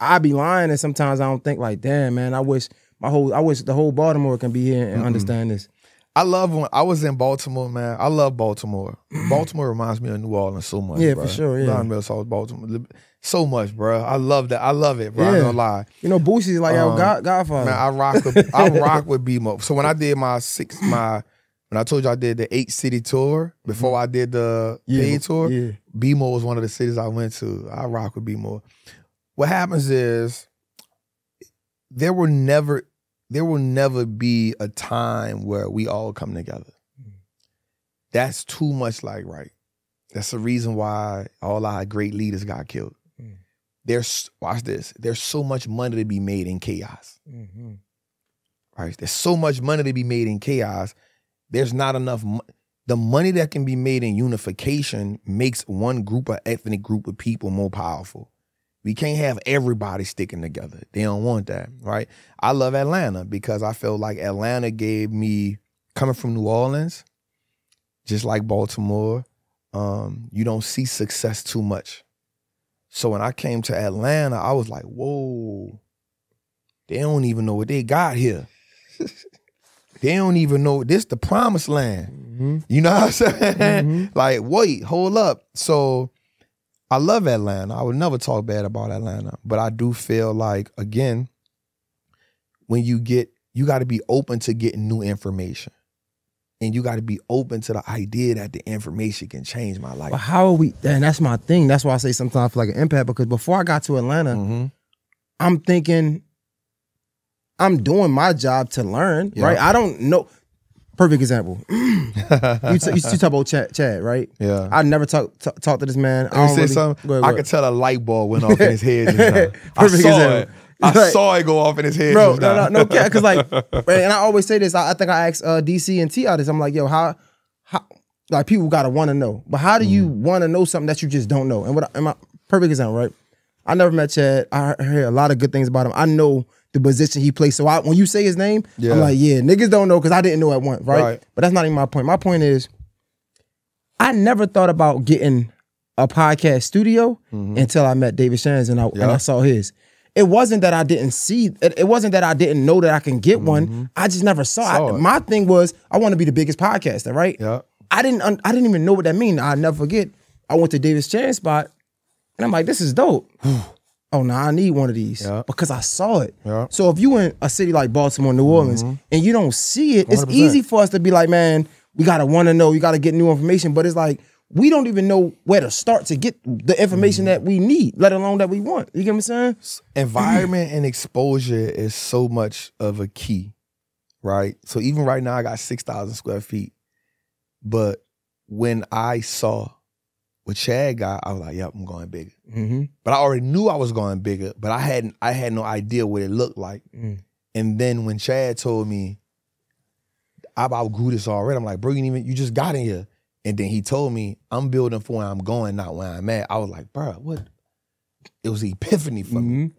I be lying and sometimes I don't think like, damn, man, I wish my whole I wish the whole Baltimore can be here and Mm-mm. understand this. I love when I was in Baltimore, man. I love Baltimore. Baltimore reminds me of New Orleans so much. Yeah, bro. for sure, yeah. Of South Baltimore so much, bro. I love that. I love it, bro. I Yeah. ain't gonna lie, You know, Boosie's like our Um, God, Godfather. man. I rock with I rock with BMO. So when I did my six my when I told you I did the eight city tour before I did the yeah, paid tour, Yeah. BMO was one of the cities I went to. I rock with BMO. What what happens is there will never there will never be a time where we all come together. That's too much like right. That's the reason why all our great leaders got killed. Mm. There's watch this. There's so much money to be made in chaos. Mhm. Right? There's so much money to be made in chaos. There's not enough. The money that can be made in unification makes one group of ethnic group of people more powerful. We can't have everybody sticking together. They don't want that, right? I love Atlanta because I feel like Atlanta gave me coming from New Orleans, just like Baltimore. Um, you don't see success too much. So when I came to Atlanta, I was like, whoa, they don't even know what they got here. they don't even know this the promised land. Mhm. You know what I'm saying? Mhm. like, wait, hold up. So I love Atlanta. I would never talk bad about Atlanta, but I do feel like again, when you get, you got to be open to getting new information, and you got to be open to the idea that the information can change my life. But how are we? And that's my thing. That's why I say sometimes I feel like an impact because before I got to Atlanta, Mhm. I'm thinking I'm doing my job to learn, Yeah. right? I don't know. Perfect example. you, t- you talk about Chad, Chad, right? yeah. I never talk t- talk to this man. I Let say really- something. Go ahead, I could tell a light bulb went off in his head. Now. I Perfect saw example. it. I Like- saw it go off in his head. bro. No, no, no, because like, and I always say this. I, I think I asked uh, DC and T this. I'm like, yo, how, how, like people gotta want to know, but how do you Mm. want to know something that you just don't know? And what? And my perfect example, right? I never met Chad. I heard a lot of good things about him. I know the position he plays. So I, when you say his name, Yeah. I'm like, yeah, niggas don't know because I didn't know at once, right? Right. But that's not even my point. My point is, I never thought about getting a podcast studio until I met David Shands and I, and I Mm-hmm. Saw his. It wasn't that I didn't see. It, it wasn't that I didn't know that I can get one. I just never saw, Mm-hmm. Saw it. it. My thing was I want to be the biggest podcaster, right? Yeah. I didn't. I didn't even know what that mean. I never forget. I went to David Shands' spot, and I'm like, this is dope. Oh no, I need one of these Yeah. because I saw it. Yeah. So if you in a city like Baltimore, New Orleans, mm-hmm. and you don't see it, it's 100%. easy for us to be like, man, we gotta want to know, we gotta get new information. But it's like we don't even know where to start to get the information mm-hmm. that we need, let alone that we want. You get what I'm saying? environment and exposure is so much of a key, right? So even right now, I got six thousand square feet, but when I saw what Chad got, I was like, "Yep, I'm going bigger." Mm-hmm. But I already knew I was going bigger, but I hadn't. I had no idea what it looked like. Mm. And then when Chad told me, "I outgrew this already," I'm like, "Bro, you didn't even you just got in here." And then he told me, "I'm building for where I'm going, not where I'm at." I was like, "Bro, what?" It was epiphany for me. Mm-hmm.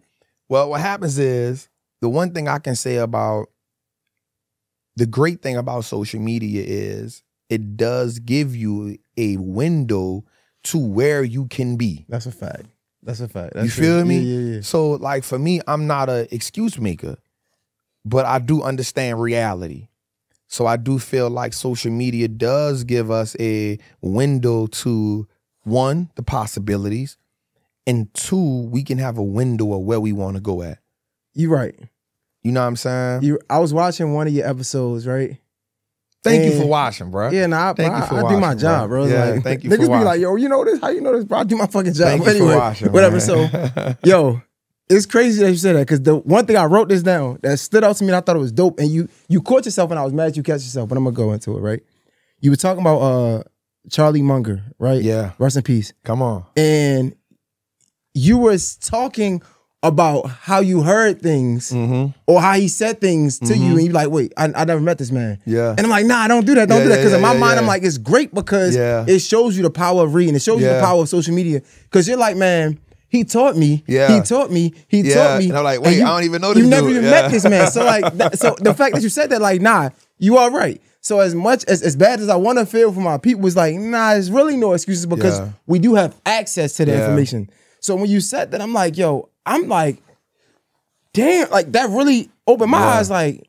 Well, what happens is the one thing I can say about the great thing about social media is it does give you a window to where you can be. That's a fact. That's a fact. you feel true. me? Yeah, yeah, yeah. So, like for me, I'm not a excuse maker, but I do understand reality. So I do feel like social media does give us a window to one, the possibilities, and two, we can have a window of where we want to go at. You're right. You know what I'm saying? You. I was watching one of your episodes, right? Thank you for watching, bro. Yeah, nah, I, Thank you I, for I do my job, bro. bro. Yeah, like, thank you for watching. Niggas for be watching. like, yo, you know this? How you know this, bro? I do my fucking job. Thank you anyway, for watching. whatever. So, yo, it's crazy that you said that because the one thing I wrote this down that stood out to me and I thought it was dope, and you you caught yourself and I was mad you catch yourself, but I'm gonna go into it, right? You were talking about uh Charlie Munger, right? Yeah. Rest in peace. come on. And you were talking about how you heard things Mm-hmm. or how he said things to you, and you're like, wait, I, I never met this man. Yeah. And I'm like, nah, don't do that. Don't Yeah, do that. yeah, Because in my yeah, mind, I'm like, it's great because Yeah. it shows you the power of reading. It shows you the power of social media. Because you're like, man, he taught me. Yeah. He taught me. He Yeah. taught me. And I'm like, wait, I don't even know this. You never dude. even Yeah. met this man. So like, that, so the fact that you said that, like, nah, you are right. So as much as as bad as I want to feel for my people, it's like, nah, there's really no excuses because Yeah. we do have access to the Yeah. information. So when you said that, I'm like, yo, I'm like, damn, like that really opened my Yeah. eyes. Like,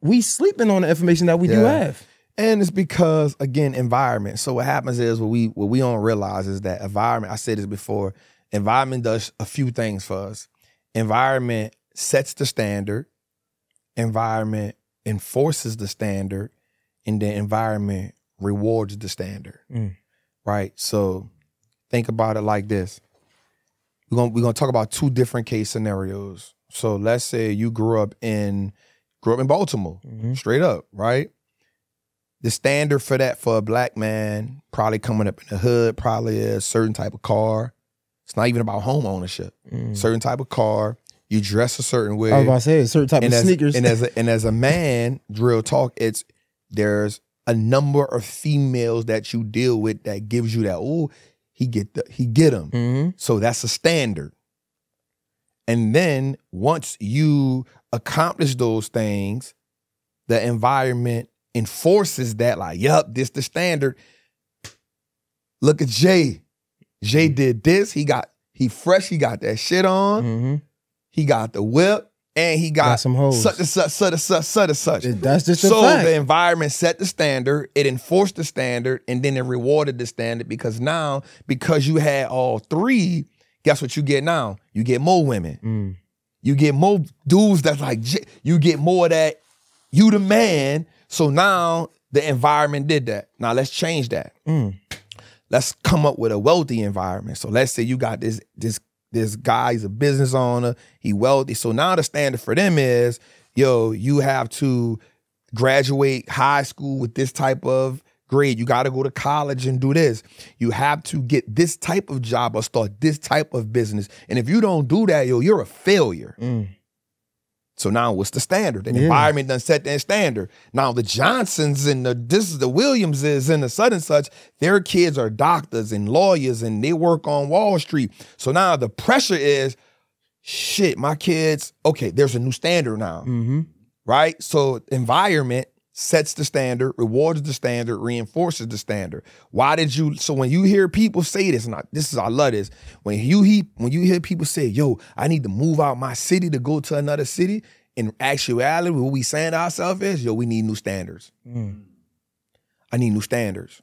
we sleeping on the information that we do have. And it's because again, environment. So what happens is what we what we don't realize is that environment. I said this before. Environment does a few things for us. Environment sets the standard. Environment enforces the standard, and the environment rewards the standard. Mm. Right. So think about it like this: we're gonna we're gonna talk about two different case scenarios. So let's say you grew up in grew up in Baltimore, Mhm. straight up, right? The standard for that for a black man, probably coming up in the hood, probably a certain type of car. It's not even about home ownership. Mm. Certain type of car. You dress a certain way I was about to say a certain type and of as, sneakers. And as a, and as a man, drill talk, it's there's a number of females that you deal with that gives you that. Oh, he get the he get them. Mhm. So that's a standard. And then once you accomplish those things, the environment enforces that. Like, yup, this the standard. Look at Jay. Jay did this. He got he fresh. He got that shit on. Mhm. He got the whip, and he got, Got some hoes. such and such, such and such, such and such. That's just So fact. the environment set the standard, it enforced the standard, and then it rewarded the standard because now, because you had all three, guess what you get now? You get more women. Mm. You get more dudes that's like, you get more that, you the man. So now the environment did that. Now let's change that Mm. let's come up with a wealthy environment. So let's say you got this this this guy, he's a business owner, he wealthy. So now the standard for them is, yo, you have to graduate high school with this type of grade. You got to go to college and do this. You have to get this type of job or start this type of business. And if you don't do that, yo, you're a failure. Mm. So now what's the standard? The Yeah. environment done set that standard. Now the Johnsons and the this is the Williamses and the such and such, their kids are doctors and lawyers and they work on Wall Street. So now the pressure is, shit, my kids, okay, there's a new standard now. Mm-hmm. Right? So environment sets the standard, rewards the standard, reinforces the standard. Why did you so when you hear people say this, and I, this is I love this, when you he, when you hear people say, yo, I need to move out my city to go to another city, in actuality, what we saying to ourselves is, yo, we need new standards. Mm. I need new standards.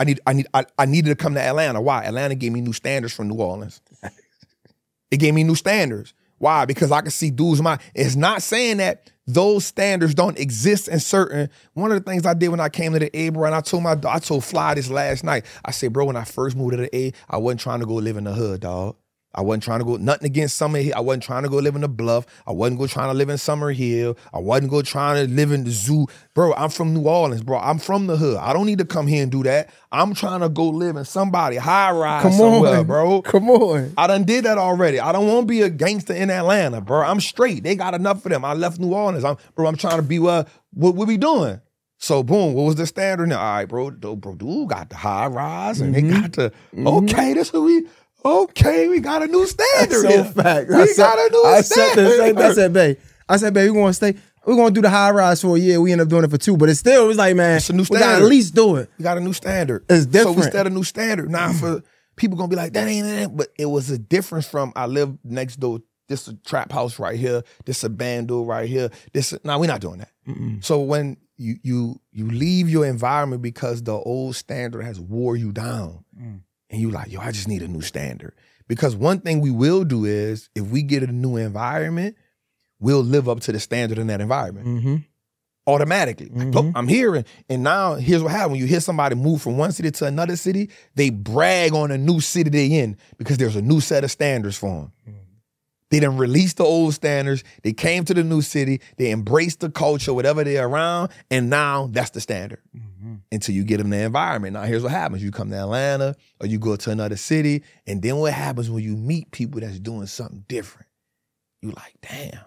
I need, I need, I, I needed to come to Atlanta. Why? Atlanta gave me new standards from New Orleans. it gave me new standards. Why? Because I can see dudes my. It's not saying that those standards don't exist in certain. One of the things I did when I came to the A, bro, and I told my, I told Fly this last night. I said, bro, when I first moved to the A, I wasn't trying to go live in the hood, dog. I wasn't trying to go nothing against Summerhill. I wasn't trying to go live in the Bluff. I wasn't go trying to live in Summerhill. I wasn't go trying to live in the zoo. Bro, I'm from New Orleans, bro. I'm from the hood. I don't need to come here and do that. I'm trying to go live in somebody high rise Come somewhere, on, bro. Come on. I done did that already. I don't want to be a gangster in Atlanta, bro. I'm straight. They got enough for them. I left New Orleans. I'm, bro, I'm trying to be uh, what what we be doing. So boom, what was the standard now? All right, bro, bro, dude got the high rise and they mm-hmm. got the mm-hmm. okay. This who we okay. We got a new standard. So fact. We I said- got a new I said standard. the same. I said, babe. I said, babe, we gonna stay. We're gonna do the high rise for a year. We end up doing it for two, but it's still it was like, man, It's a new we gotta at least do it. We got a new standard. It's So we set a new standard. Now for people gonna be like, that ain't it. But it was a difference from I live next door. This a trap house right here. This a bando right here. This now we're not doing that. So when you you you leave your environment because the old standard has wore you down, mm. And you like, yo, I just need a new standard. Because one thing we will do is if we get a new environment, we'll live up to the standard in that environment Mm-hmm. automatically. Like, look, I'm here, and, and now here's what happens: when you hear somebody move from one city to another city, they brag on a new city they in because there's a new set of standards for them. They didn't release the old standards. They came to the new city. They embraced the culture, whatever they're around, and now that's the standard. Mm-hmm. Until you get them the environment. Now here's what happens: you come to Atlanta or you go to another city, and then what happens when you meet people that's doing something different? You like, damn.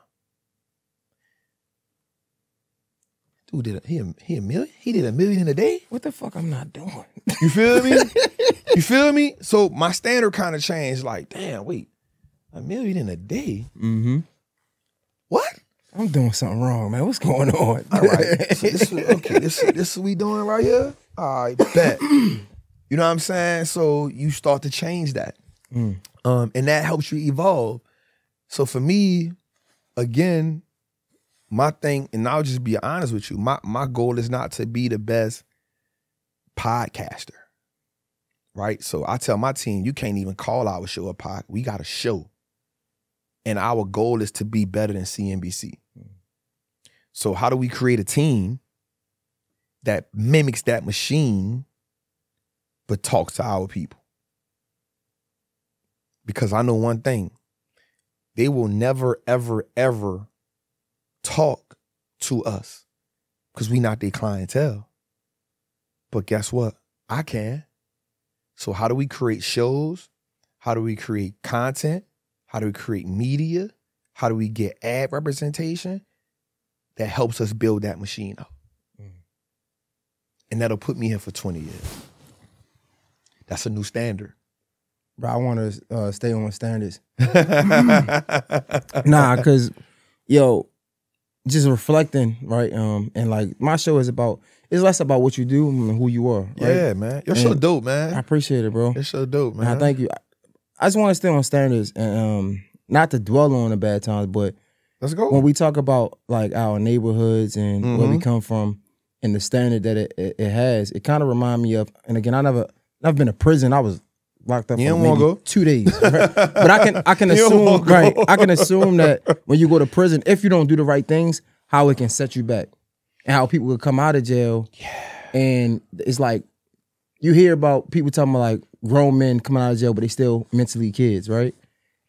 Dude did a, he a, he a million? He did a million in a day? What the fuck I'm not doing? You feel me? you feel me? So my standard kind of changed. Like, damn, wait, a million in a day? Mm-hmm. What? I'm doing something wrong, man. What's going on? All right. So this is, okay, this this what we doing right here. I bet. You know what I'm saying? So you start to change that, Mm. um, and that helps you evolve. So for me, again, my thing, and I'll just be honest with you. My my goal is not to be the best podcaster, right? So I tell my team, you can't even call our show a pod. We got a show, and our goal is to be better than CNBC. So how do we create a team that mimics that machine, but talks to our people? because I know one thing. They will never, ever, ever talk to us because we not their clientele. But guess what? I can. So how do we create shows? How do we create content? How do we create media? How do we get ad representation that helps us build that machine up? And that'll put me here for 20 years. That's a new standard. Bro, I want to uh, stay on standards. nah, cause yo, just reflecting, right? Um, and like my show is about it's less about what you do and who you are. Right? Yeah, man. You're so And dope, I appreciate it, bro. You're so dope, man. Nah, thank you. I, just want to stay on standards and um, not to dwell on the bad times, but Let's go. when we talk about like our neighborhoods and where we Mhm. come from and the standard that it, it, it has, it kind of remind me of. And again, I never, I've been to prison. I was locked up You for maybe go? two days. right? but I can, I can assume, right? I can assume that when you go to prison, if you don't do the right things, how it can set you back, and how people will come out of jail. Yeah. And it's like you hear about people talking about like grown men coming out of jail, but they still mentally kids, right?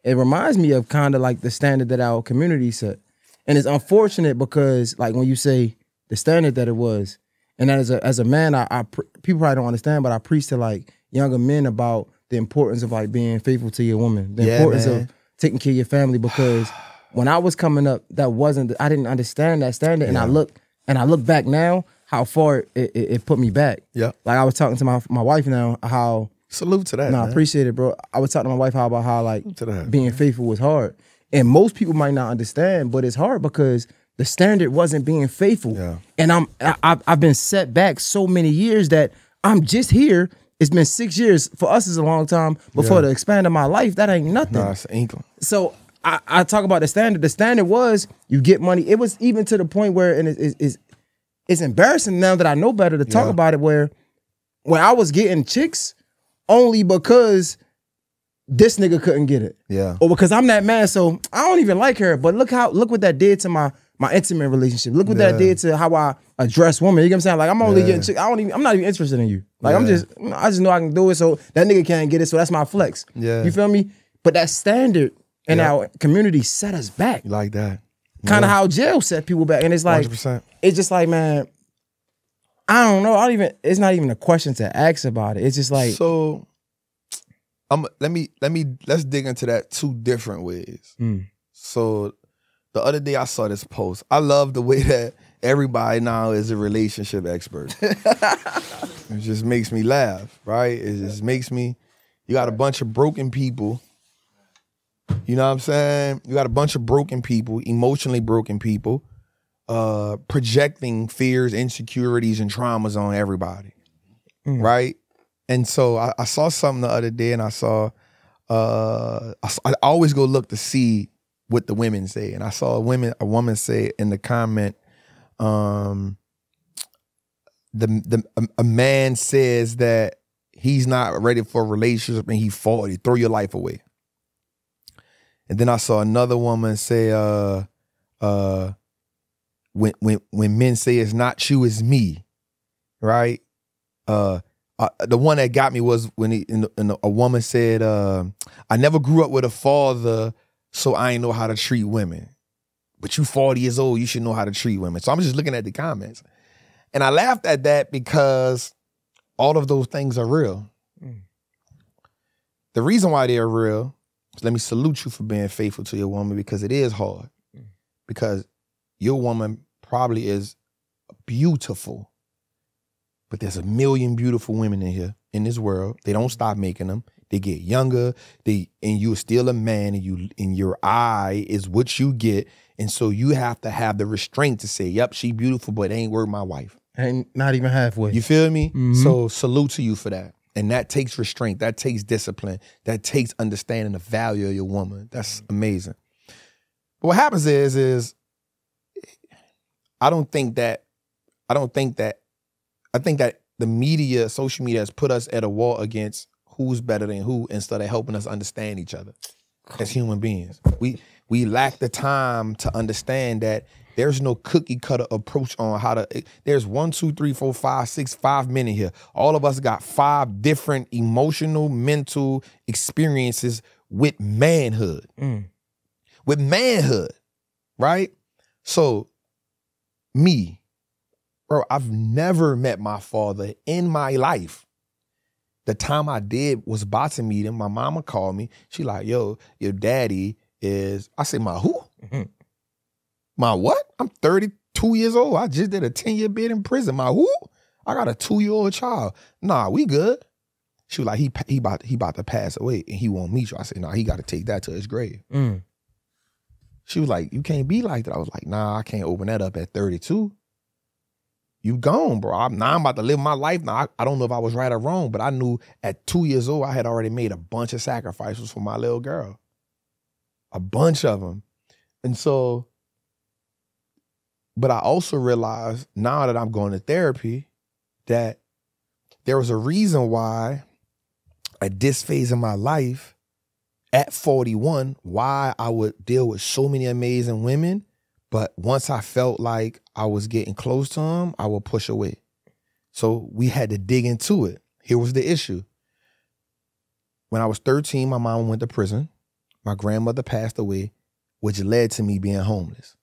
It reminds me of kind of like the standard that our community set. And it's unfortunate because like when you say the standard that it was, and that as a as a man, I, I people probably don't understand, but I preach to like younger men about the importance of like being faithful to your woman, the Yeah, importance man. of taking care of your family. Because when I was coming up, that wasn't I didn't understand that standard, and I look and I look back now how far it, it, it put me back. Yeah. Like I was talking to my my wife now how Salute to that. no, I appreciate it, bro. I was talking to my wife how about how like that, being faithful was hard, and most people might not understand, but it's hard because the standard wasn't being faithful. Yeah. And I'm I, I've- been set back so many years that I'm just here. It's been six years for us is a long time. But for Yeah. the expand of my life, that ain't nothing. Nah, it's England. So I, I talk about the standard. The standard was you get money. It was even to the point where, and it- it's it's, it's embarrassing now that I know better to talk Yeah. about it. Where when I was getting chicks, only because this nigga couldn't get it, Yeah. or because I'm that man. So I don't even like her. But look how look what that did to my my intimate relationship. Look what that did to how I address women. You get what I'm saying? Like I'm only Yeah. getting chicks. I don't even. I'm not even interested in you. Like I'm just. I just know I can do it. So that nigga can't get it. So that's my flex. Yeah. You feel me? But that standard in Yeah. our community set us back. Like that? Kind of how jail set people back. And it's like 100%. it's just like, man, I don't know. I don't even it's not even a question to ask about it. It's just like so I'm let me let me let's dig into that two different ways. Mm. So the other day I saw this post. I love the way that everybody now is a relationship expert. it just makes me laugh, right? It just makes me you got a bunch of broken people. You know what I'm saying? You got a bunch of broken people, emotionally broken people, uh, projecting fears, insecurities, and traumas on everybody. Right? And so I, I saw something the other day and I saw uh I, I always go look to see what the women say. And I saw a women a woman say in the comment, um the the a, a man says that he's not ready for a relationship and he 40, throw your life away. And then I saw another woman say, uh, uh, when when when men say it's not you, it's me, right? Uh, uh the one that got me was when he, and, and a woman said, uh, "I never grew up with a father, so I ain't know how to treat women." But you 40 years old, you should know how to treat women. So I'm just looking at the comments, and I laughed at that because all of those things are real. The reason why they're real is let me salute you for being faithful to your woman because it is hard. Because your woman probably is beautiful, but there's a million beautiful women in here in this world. They don't stop making them. They get younger. They and you're still a man, and you in your eye is what you get, and so you have to have the restraint to say, "Yep, she beautiful, but ain't worth my wife." And not even halfway. You feel me? Mhm. So salute to you for that. And that takes restraint. That takes discipline. That takes understanding the value of your woman. That's amazing. But what happens is, is I don't think that, I don't think that, I think that the media, social media has put us at a war against who's better than who instead of helping us understand each other as human beings. We we lack the time to understand that there's no cookie cutter approach on how to. There's one, two, three, four, five, six, five men in here. All of us got five different emotional, mental experiences with manhood. Mm. With manhood, right? So, me, bro, I've never met my father in my life. The time I did was about to meet him. My mama called me. She like, yo, your daddy is, I say, my who? Mhm. My what? I'm 32 years old. I just did a 10 year bid in prison. My who? I got a two year old child. Nah, we good. She was like, he he about he about to pass away and he won't meet you. I said, nah, he got to take that to his grave. Mm. She was like, you can't be like that. I was like, nah, I can't open that up at 32. You gone, bro. I'm, now I'm about to live my life. Now, I, I don't know if I was right or wrong, but I knew at two years old, I had already made a bunch of sacrifices for my little girl. A bunch of them. And so, but I also realized now that I'm going to therapy that there was a reason why at this phase of my life, at 41, why I would deal with so many amazing women. But once I felt like I was getting close to them, I would push away. So we had to dig into it. Here was the issue. When I was 13, my mom went to prison. My grandmother passed away, which led to me being homeless.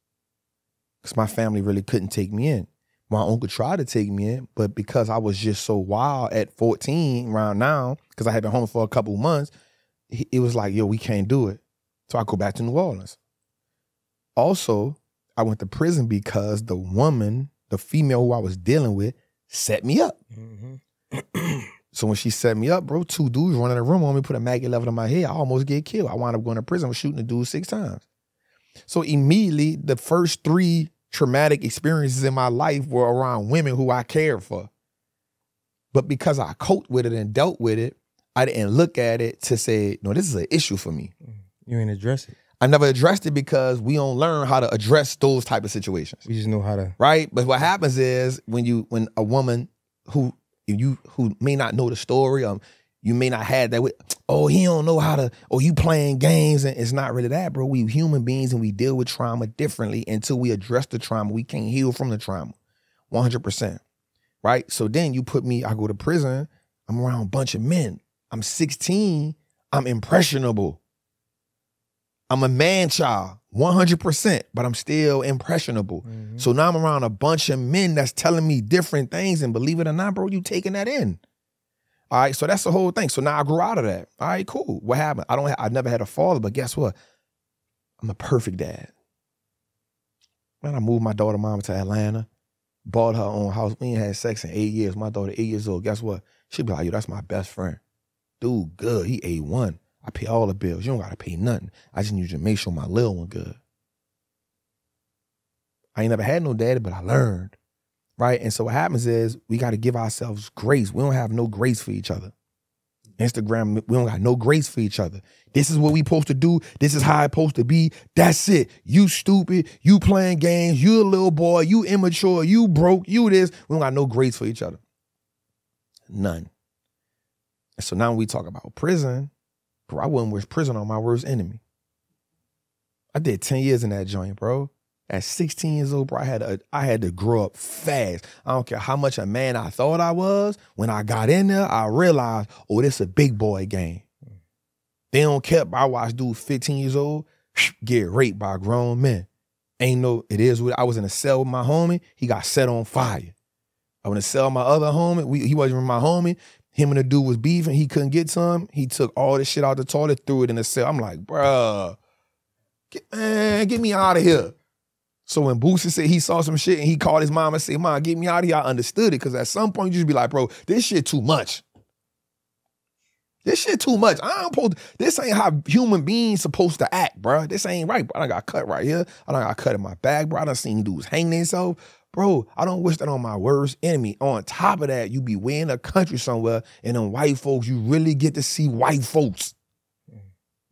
Because my family really couldn't take me in. My uncle tried to take me in, but because I was just so wild at 14, around now, because I had been home for a couple months, he- it was like, yo, we can't do it. So I go back to New Orleans. Also, I went to prison because the woman, the female who I was dealing with, set me up. Mhm. So when she set me up, bro, two dudes running the room on me, put a MAC 11 on my head. I almost get killed. I wound up going to prison. Shooting the dude six times. So immediately, the first three traumatic experiences in my life were around women who I cared for. But because I coped with it and dealt with it, I didn't look at it to say, no, this is an issue for me. You ain't address it. I never addressed it because we don't learn how to address those type of situations We just know how to. right? But what happens is when you when a woman who you who may not know the story, um, you may not have that with, oh, he don't know how to, oh, you playing games, and it's not really that, bro. We human beings and we deal with trauma differently until we address the trauma. We can't heal from the trauma, one hundred percent, right? So then you put me, I go to prison. I'm around a bunch of men. I'm sixteen. I'm impressionable. I'm a man child, 100%, but I'm still impressionable. Mhm. So now I'm around a bunch of men that's telling me different things, and believe it or not, bro, you taking that in. All right, so that's the whole thing. So now I grew out of that. All right, cool. What happened? I don't. Ha- I never had a father, but guess what? I'm a perfect dad. Man, I moved my daughter mama to Atlanta, bought her own house. We ain't had sex in eight years. My daughter eight years old. Guess what? She be like, yo, that's my best friend. Dude, good. He a one. I pay all the bills. You don't gotta pay nothing. I just need you to make sure my little one good. I ain't never had no daddy, but I learned. Right? And so what happens is we gotta give ourselves grace. We don't have no grace for each other. Instagram, we don't got no grace for each other. This is what we supposed to do. This is how it's supposed to be. That's it. You stupid. You playing games. You a little boy. You immature. You broke. You this. We don't got no grace for each other. None. And so now we talk about prison, bro, I wouldn't wish prison on my worst enemy. I did 10 years in that joint, bro. At 16 years old, bro, I had to, I had to grow up fast. I don't care how much a man I thought I was. When I got in there, I realized, oh, this a big boy game. They don't care. I watched dude 15 years old get raped by grown men. Ain't no, it is what I was in a cell with my homie. He got set on fire. I went to sell my other homie. We, he wasn't my homie. Him and the dude was beefing. He couldn't get some. He took all this shit out the toilet, threw it in the cell. I'm like, bruh, get, man, get me out of here. So when Boosie said he saw some shit and he called his mom and said, Mom, get me out of here, I understood it. Cause at some point you just be like, bro, this shit too much. This shit too much. I don't supposed, this ain't how human beings supposed to act, bro. This ain't right. Bro. I got cut right here. I got cut in my back, bro. I done seen dudes hang themselves. Bro, I don't wish that on my worst enemy. On top of that, you be way in a country somewhere and them white folks, you really get to see white folks. Mm.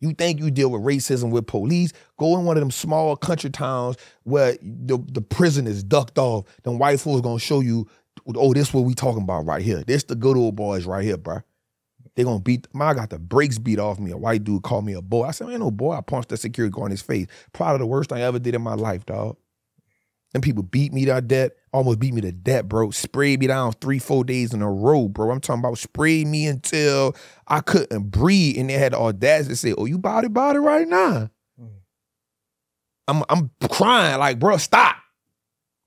You think you deal with racism with police? Go in one of them small country towns where the, the prison is ducked off. Them white folks gonna show you, oh, this what we talking about right here. This the good old boys right here, bro. They gonna beat. I got the brakes beat off me. A white dude called me a boy. I said, man, no boy. I punched the security guard in his face. Probably the worst thing I ever did in my life, dog. Them people beat me to death, almost beat me to death, bro. Sprayed me down three, four days in a row, bro. I'm talking about sprayed me until I couldn't breathe. And they had the audacity to say, Oh, you body body right now. Mm. I'm I'm crying, like, bro, stop.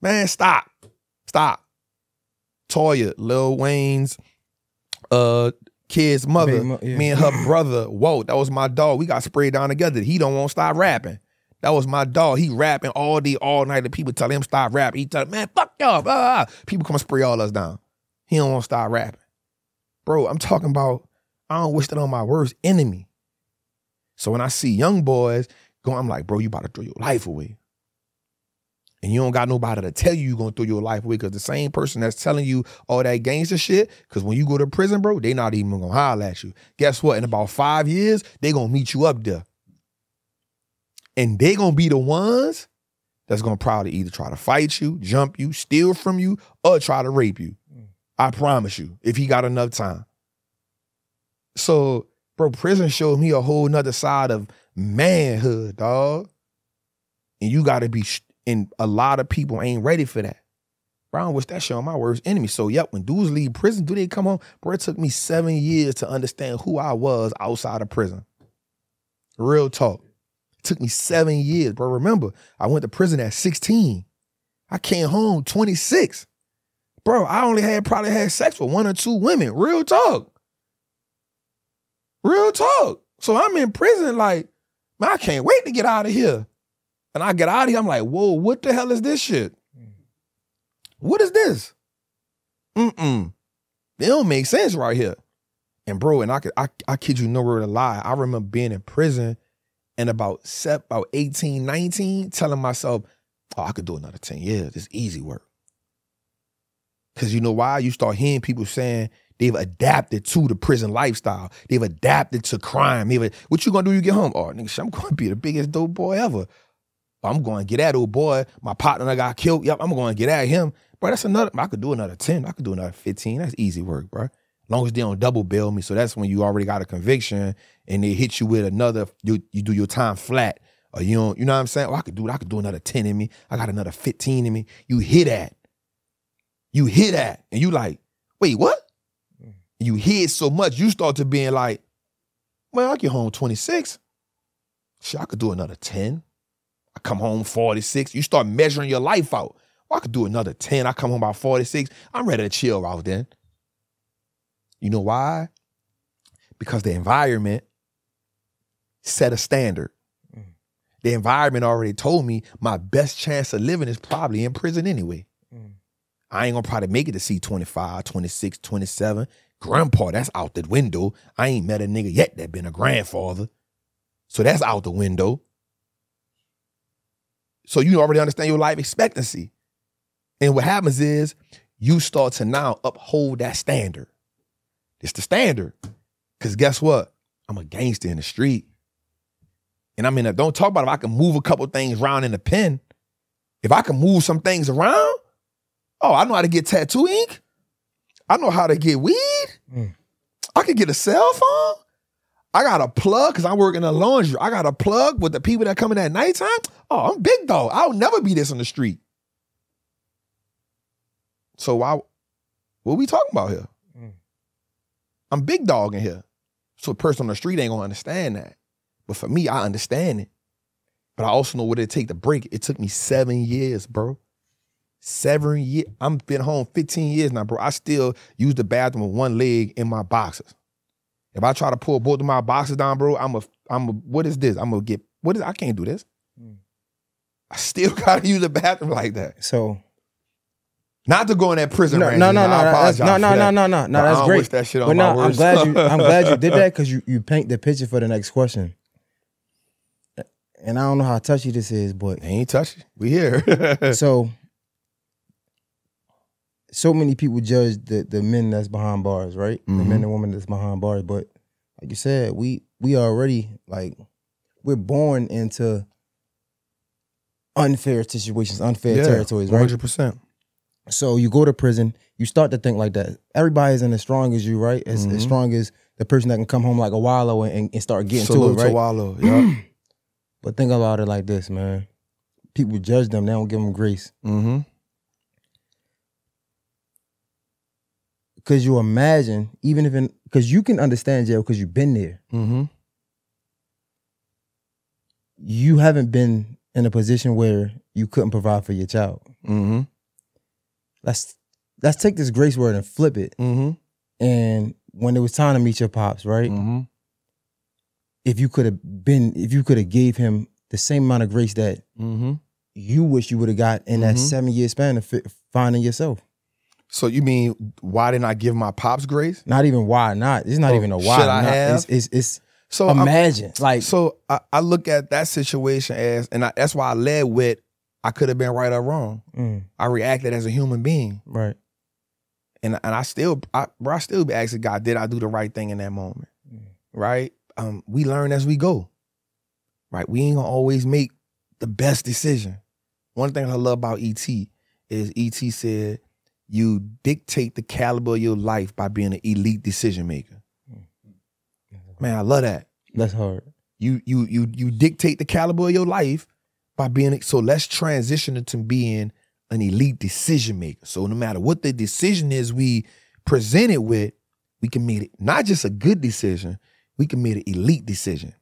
Man, stop. Stop. Toya, Lil Wayne's uh kid's mother, yeah. me and her brother, whoa, that was my dog. We got sprayed down together. He don't want to stop rapping. That was my dog. He rapping all day, all night. The people tell him stop rapping. He tell man, fuck y'all. Blah, blah. People come spray all us down. He don't want to stop rapping. Bro, I'm talking about, I don't wish that on my worst enemy. So when I see young boys going, I'm like, bro, you about to throw your life away. And you don't got nobody to tell you you're gonna throw your life away because the same person that's telling you all that gangster shit, because when you go to prison, bro, they not even gonna holler at you. Guess what? In about five years, they gonna meet you up there. And they gonna be the ones that's gonna probably either try to fight you, jump you, steal from you, or try to rape you. I promise you, if he got enough time. So, bro, prison showed me a whole nother side of manhood, dog. And you gotta be and a lot of people ain't ready for that. Brown wish that showing my worst enemy. So yep, when dudes leave prison, do they come home? Bro, it took me seven years to understand who I was outside of prison. Real talk. Took me seven years, bro. Remember, I went to prison at 16. I came home 26. Bro, I only had probably had sex with one or two women. Real talk. Real talk. So I'm in prison like, man, I can't wait to get out of here. And I get out of here, I'm like, whoa, what the hell is this shit? What is this? Mm-mm. It don't make sense right here. And bro, and I could I, I kid you no word to lie. I remember being in prison and about set about 18, 19, telling myself, oh, I could do another 10 years. It's easy work. Cause you know why? You start hearing people saying they've adapted to the prison lifestyle. They've adapted to crime. They've, what you gonna do you get home? Oh, nigga, I'm gonna be the biggest dope boy ever. I'm going to get at old boy. My partner I got killed. Yep, I'm going to get at him. Bro, that's another. I could do another 10. I could do another 15. That's easy work, bro. Long as they don't double bill me. So that's when you already got a conviction and they hit you with another, you, you do your time flat. Or you don't, you know what I'm saying? Oh, I could do I could do another 10 in me. I got another 15 in me. You hit that. You hit that. And you like, wait, what? Mm. You hit so much, you start to being like, well, I get home 26. Shit, I could do another 10. I come home 46. You start measuring your life out. Well, I could do another 10. I come home about 46. I'm ready to chill out then. You know why? Because the environment set a standard. Mm. The environment already told me my best chance of living is probably in prison anyway. Mm. I ain't gonna probably make it to see 25, 26, 27. Grandpa, that's out the window. I ain't met a nigga yet that been a grandfather. So that's out the window. So you already understand your life expectancy. And what happens is you start to now uphold that standard. It's the standard. Because guess what? I'm a gangster in the street. And I mean, don't talk about if I can move a couple things around in the pen. If I can move some things around, oh, I know how to get tattoo ink. I know how to get weed. Mm. I can get a cell phone. I got a plug because I'm working in a laundry. I got a plug with the people that come in at nighttime. Oh, I'm big dog. I'll never be this on the street. So why what we talking about here? I'm big dog in here. So a person on the street ain't gonna understand that. But for me, I understand it. But I also know what it take to break it. It took me seven years, bro. Seven years. I'm been home 15 years now, bro. I still use the bathroom with one leg in my boxes. If I try to pull both of my boxes down, bro, I'm a, I'm a, what is this? I'm gonna get, what is, I can't do this. Mm. I still gotta use the bathroom like that. So, not to go in that prison. No, no, no, no, no, no, no, no, no, no. That's I great. That shit on but no, I'm glad you. I'm glad you did that because you you paint the picture for the next question. And I don't know how touchy this is, but it ain't touchy. We here. so, so many people judge the the men that's behind bars, right? Mm -hmm. The mm-hmm. men and women that's behind bars, but like you said, we we already like we're born into unfair situations, unfair yeah, territories, right? Hundred percent. So you go to prison, you start to think like that. Everybody isn't as strong as you, right? As, mm-hmm. as strong as the person that can come home like a Wallo and, and start getting Salute to it, right? To Wallo, yeah. but think about it like this, man. people judge them, they don't give them grace. Mm-hmm. Because you imagine, even if in, because you can understand jail because you've been there. Mm-hmm. You haven't been in a position where you couldn't provide for your child. Mm-hmm. Let's let's take this grace word and flip it. Mm-hmm. And when it was time to meet your pops, right? Mm-hmm. If you could have been, if you could have gave him the same amount of grace that Mm-hmm. you wish you would have got in that Mhm. seven year span of fi- finding yourself. So you mean why didn't I give my pops grace? Not even why not. It's not Oh, even a why should I not. have? It's, it's, it's So I'm- imagine like So I, I look at that situation as, and I, that's why I led with, I could have been right or wrong. mm, I reacted as a human being, right. and and I still, I, bro, I still be asking God, did I do the right thing in that moment? Mm. Right? Um, we learn as we go. Right? We ain't gonna always make the best decision. One thing I love about ET is ET said, "You dictate the caliber of your life by being an elite decision maker." Man, I love that. That's hard. You you you you dictate the caliber of your life by being so let's transition into being an elite decision maker. So no matter what the decision is we present it with, we can make it not just a good decision, we can make an elite decision.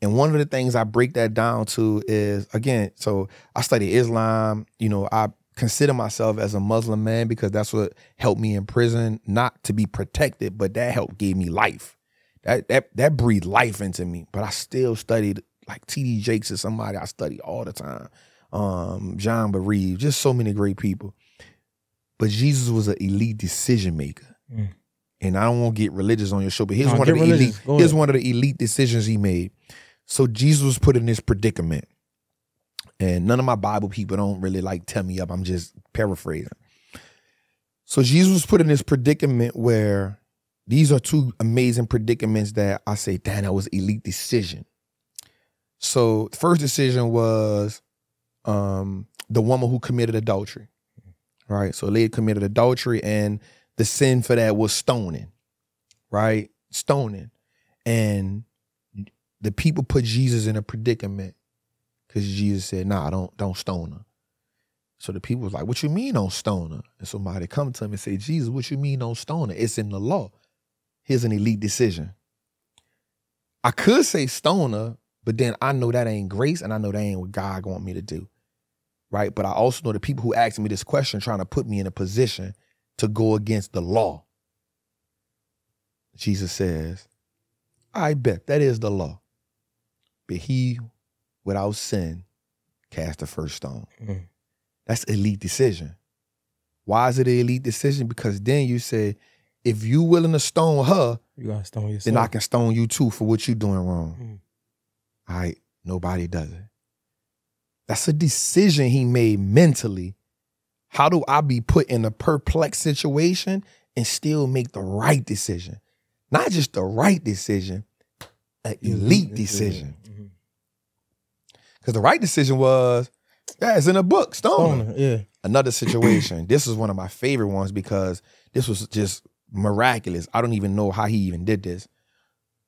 And one of the things I break that down to is again, so I study Islam, you know, I consider myself as a Muslim man because that's what helped me in prison, not to be protected, but that helped gave me life. That that that breathed life into me. But I still studied like TD Jakes is somebody I study all the time. Um, John Bevere, just so many great people. But Jesus was an elite decision maker. Mm. And I don't want to get religious on your show, but here's No, one of the religious. elite, here's one of the elite decisions he made. So Jesus was put in this predicament. And none of my Bible people don't really like tell me up. I'm just paraphrasing. So Jesus was put in this predicament where these are two amazing predicaments that I say, damn, that was elite decision. So the first decision was um, the woman who committed adultery. Right. So lady committed adultery, and the sin for that was stoning. Right? Stoning. And the people put Jesus in a predicament because Jesus said, nah, don't don't stone her. So the people was like, what you mean don't stone her? And somebody come to him and say, Jesus, what you mean don't stone her? It's in the law. Here's an elite decision. I could say stone her, but then I know that ain't grace and I know that ain't what God want me to do. Right? But I also know the people who asked me this question trying to put me in a position to go against the law. Jesus says, I bet that is the law. But he without sin cast the first stone. Mm. That's elite decision. Why is it an elite decision? Because then you say, if you willing to stone her, You gotta stone yourself. then I can stone you too for what you doing wrong. Mm. All right, nobody does it. That's a decision he made mentally. How do I be put in a perplexed situation and still make the right decision? Not just the right decision, an elite decision. Because mm-hmm. the right decision was, yeah, it's in a book, stone. Stoner, yeah. Another situation. this is one of my favorite ones because this was just miraculous. I don't even know how he even did this.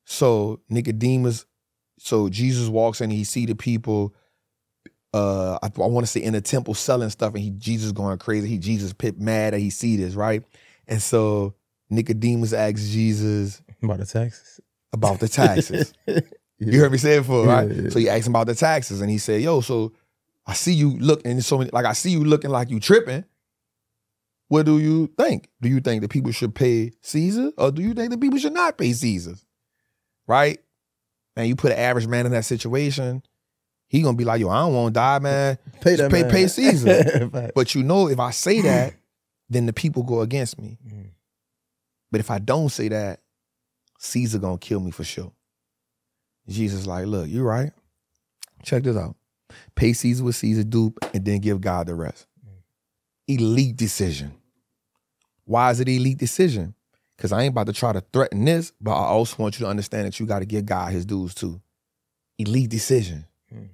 So Nicodemus, so Jesus walks in, and he see the people. Uh, I, I want to say in the temple selling stuff, and he Jesus going crazy. He Jesus pit mad that he see this right, and so Nicodemus asks Jesus About the taxes. about the taxes. Yeah. You heard me say it before, right? Yeah, yeah. So he asked him about the taxes, and he said, "Yo, so I see you looking so many, like I see you looking like you tripping. What do you think? Do you think that people should pay Caesar, or do you think that people should not pay Caesar? Right? Man, you put an average man in that situation, he gonna be like, "Yo, I don't want to die, man." Pay Just that pay- man. pay Caesar. But you know, if I say that, then the people go against me. Mhm. But if I don't say that, Caesar gonna kill me for sure. Jesus like, look, you right. Check this out. Pay Caesar what Caesar do, and then give God the rest. Elite decision. Why is it elite decision? Because I ain't about to try to threaten this, but I also want you to understand that you got to give God his dues too. Elite decision. Mm.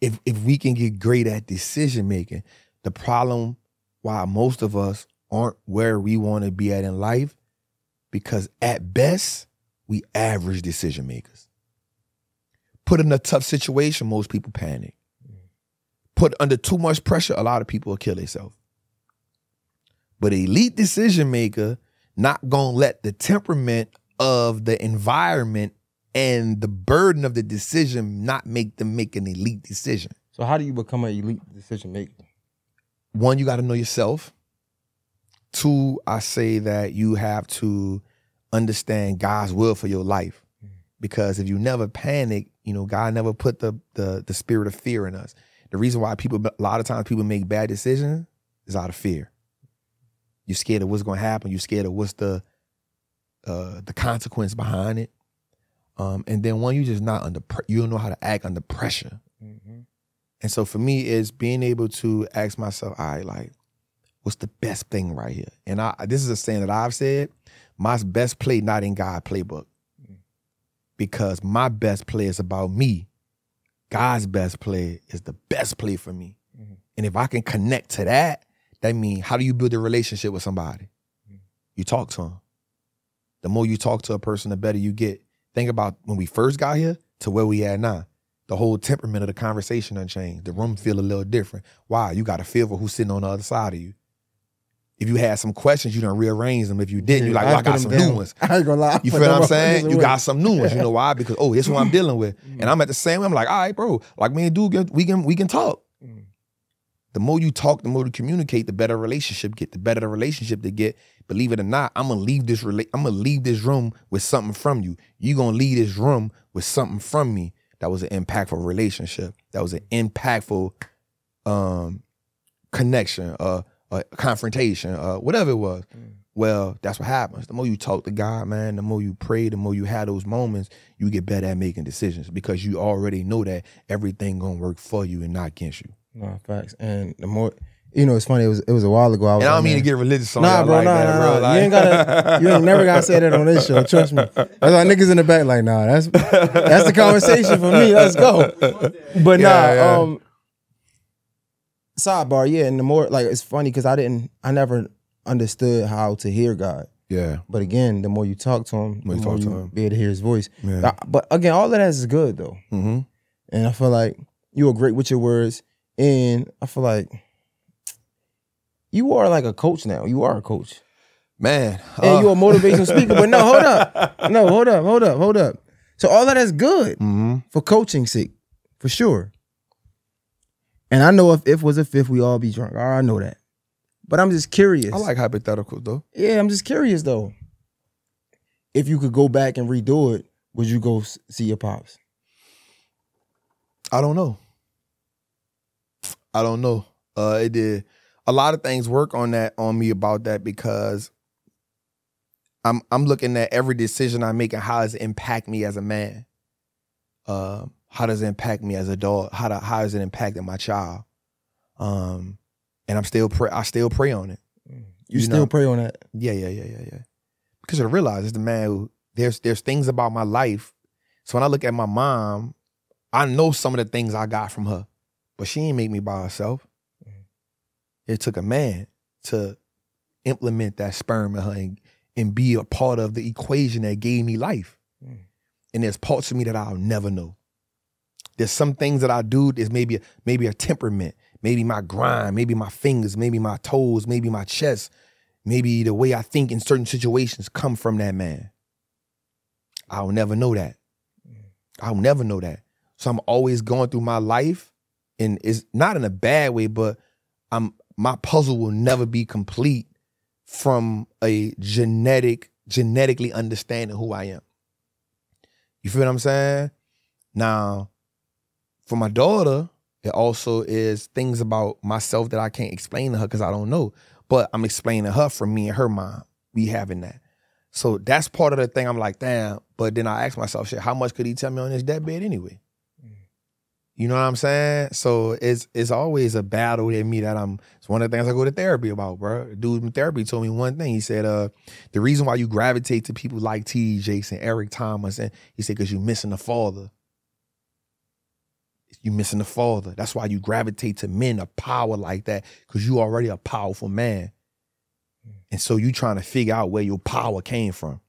If if we can get great at decision making, the problem why most of us aren't where we want to be at in life, because at best, we average decision makers. Put in a tough situation, most people panic. put under too much pressure, a lot of people will kill themselves. But elite decision maker not gonna let the temperament of the environment and the burden of the decision not make them make an elite decision. So how do you become an elite decision maker? One, you got to know yourself. Two, I say that you have to understand God's will for your life. Because if you never panic, you know, God never put the the the spirit of fear in us. The reason why people a lot of times people make bad decisions is out of fear. You're scared of what's going to happen. You're scared of what's the uh, the consequence behind it. Um, and then one, you just not under you don't know how to act under pressure. And so for me, it's being able to ask myself, all right, like, what's the best thing right here? And I this is a saying that I've said, my best play not in God playbook. Because my best play is about me. God's best play is the best play for me. And if I can connect to that, that means how do you build a relationship with somebody? You talk to them. The more you talk to a person, the better you get. Think about when we first got here to where we at now. The whole temperament of the conversation unchanged. The room feel a little different. Why? You got a feel for who's sitting on the other side of you. If you had some questions, you done rearrange them. If you didn't, you like, well, I got some new ones. I ain't gonna lie. You feel what I'm saying? You got some new ones. You know why? Because oh, this is what I'm dealing with, and I'm at the same. way. I'm like, all right, bro. Like me and dude, get- we can we can talk. Mm. Mm. The more you talk, the more you communicate, the better relationship get. The better the relationship to get. Believe it or not, I'm gonna leave this rela- I'm gonna leave this room with something from you. You gonna leave this room with something from me that was an impactful relationship. That was an impactful um connection, uh, uh confrontation, uh, whatever it was. Well, that's what happens. The more you talk to God, man, the more you pray, the more you have those moments, you get better at making decisions because you already know that everything gonna work for you and not against you. Nah, facts. And the more, you know, it's funny. It was it was a while ago. I was And I don't mean to get religious on Nah, bro, like nah, that, nah, bro. nah. Like- you ain't gotta, you ain't never gotta say that on this show. Trust me. That's why niggas in the back like, nah, that's that's the conversation for me. Let's go. But nah, Yeah, um, sidebar, yeah. And the more like, it's funny because I didn't, I never understood how to hear God. yeah, But again, the more you talk to him, More the you more talk you to him. be able to hear his voice. Yeah. But again, all of that is good though. mm-hmm. And I feel like you are great with your words. And I feel like you are like a coach now. You are a coach. man. And uh, you're a motivational speaker. But no, hold up. No, hold up, hold up, hold up. So all of that's good mhm. for coaching sake, for sure. And I know if if was a fifth, we all be drunk. I know that. But I'm just curious. I like hypotheticals though. Yeah, I'm just curious though. If you could go back and redo it, would you go see your pops? I don't know. I don't know. Uh, it did a lot of things work on that on me about that because I'm I'm looking at every decision I make and how does it impact me as a man. Um, how does it impact me as a dog? How do, how is it impacting my child? Um, and I'm still pray. I still pray on it. You, You still know. pray on that. Yeah, yeah, yeah, yeah, yeah. Because I realize it's the man who there's there's things about my life. So when I look at my mom, I know some of the things I got from her, but she ain't make me by herself. It took a man to implement that sperm in her and, and be a part of the equation that gave me life. Mm. And there's parts of me that I'll never know. There's some things that I do. There's maybe a, maybe a temperament, maybe my grind, maybe my fingers, maybe my toes, maybe my chest, maybe the way I think in certain situations come from that man. I'll never know that. I'll never know that. So I'm always going through my life, and it's not in a bad way, but I'm my puzzle will never be complete from a genetic, genetically understanding who I am. You feel what I'm saying? Now, for my daughter, it also is things about myself that I can't explain to her because I don't know. But I'm explaining to her from me and her mom. We having that. So that's part of the thing. I'm like, damn. But then I ask myself, shit, how much could he tell me on his deathbed anyway? You know what I'm saying? So it's it's always a battle in me that I'm. It's one of the things I go to therapy about, bro. Dude in therapy told me one thing. He said, "Uh, the reason why you gravitate to people like T.D. Jakes, Eric Thomas, and he said because you're missing the father. You're missing the father. That's why you gravitate to men of power like that because you already a powerful man, and so you trying to figure out where your power came from.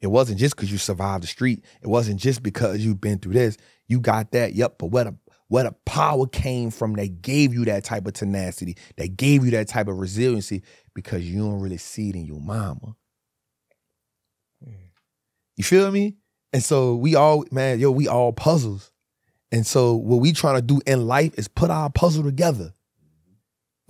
It wasn't just because you survived the street. It wasn't just because you've been through this. You got that, yep. But where the Where the power came from that gave you that type of tenacity, that gave you that type of resiliency, because you don't really see it in your mama. Mm. You feel me? And so we all, man, yo, we all puzzles. And so what we trying to do in life is put our puzzle together.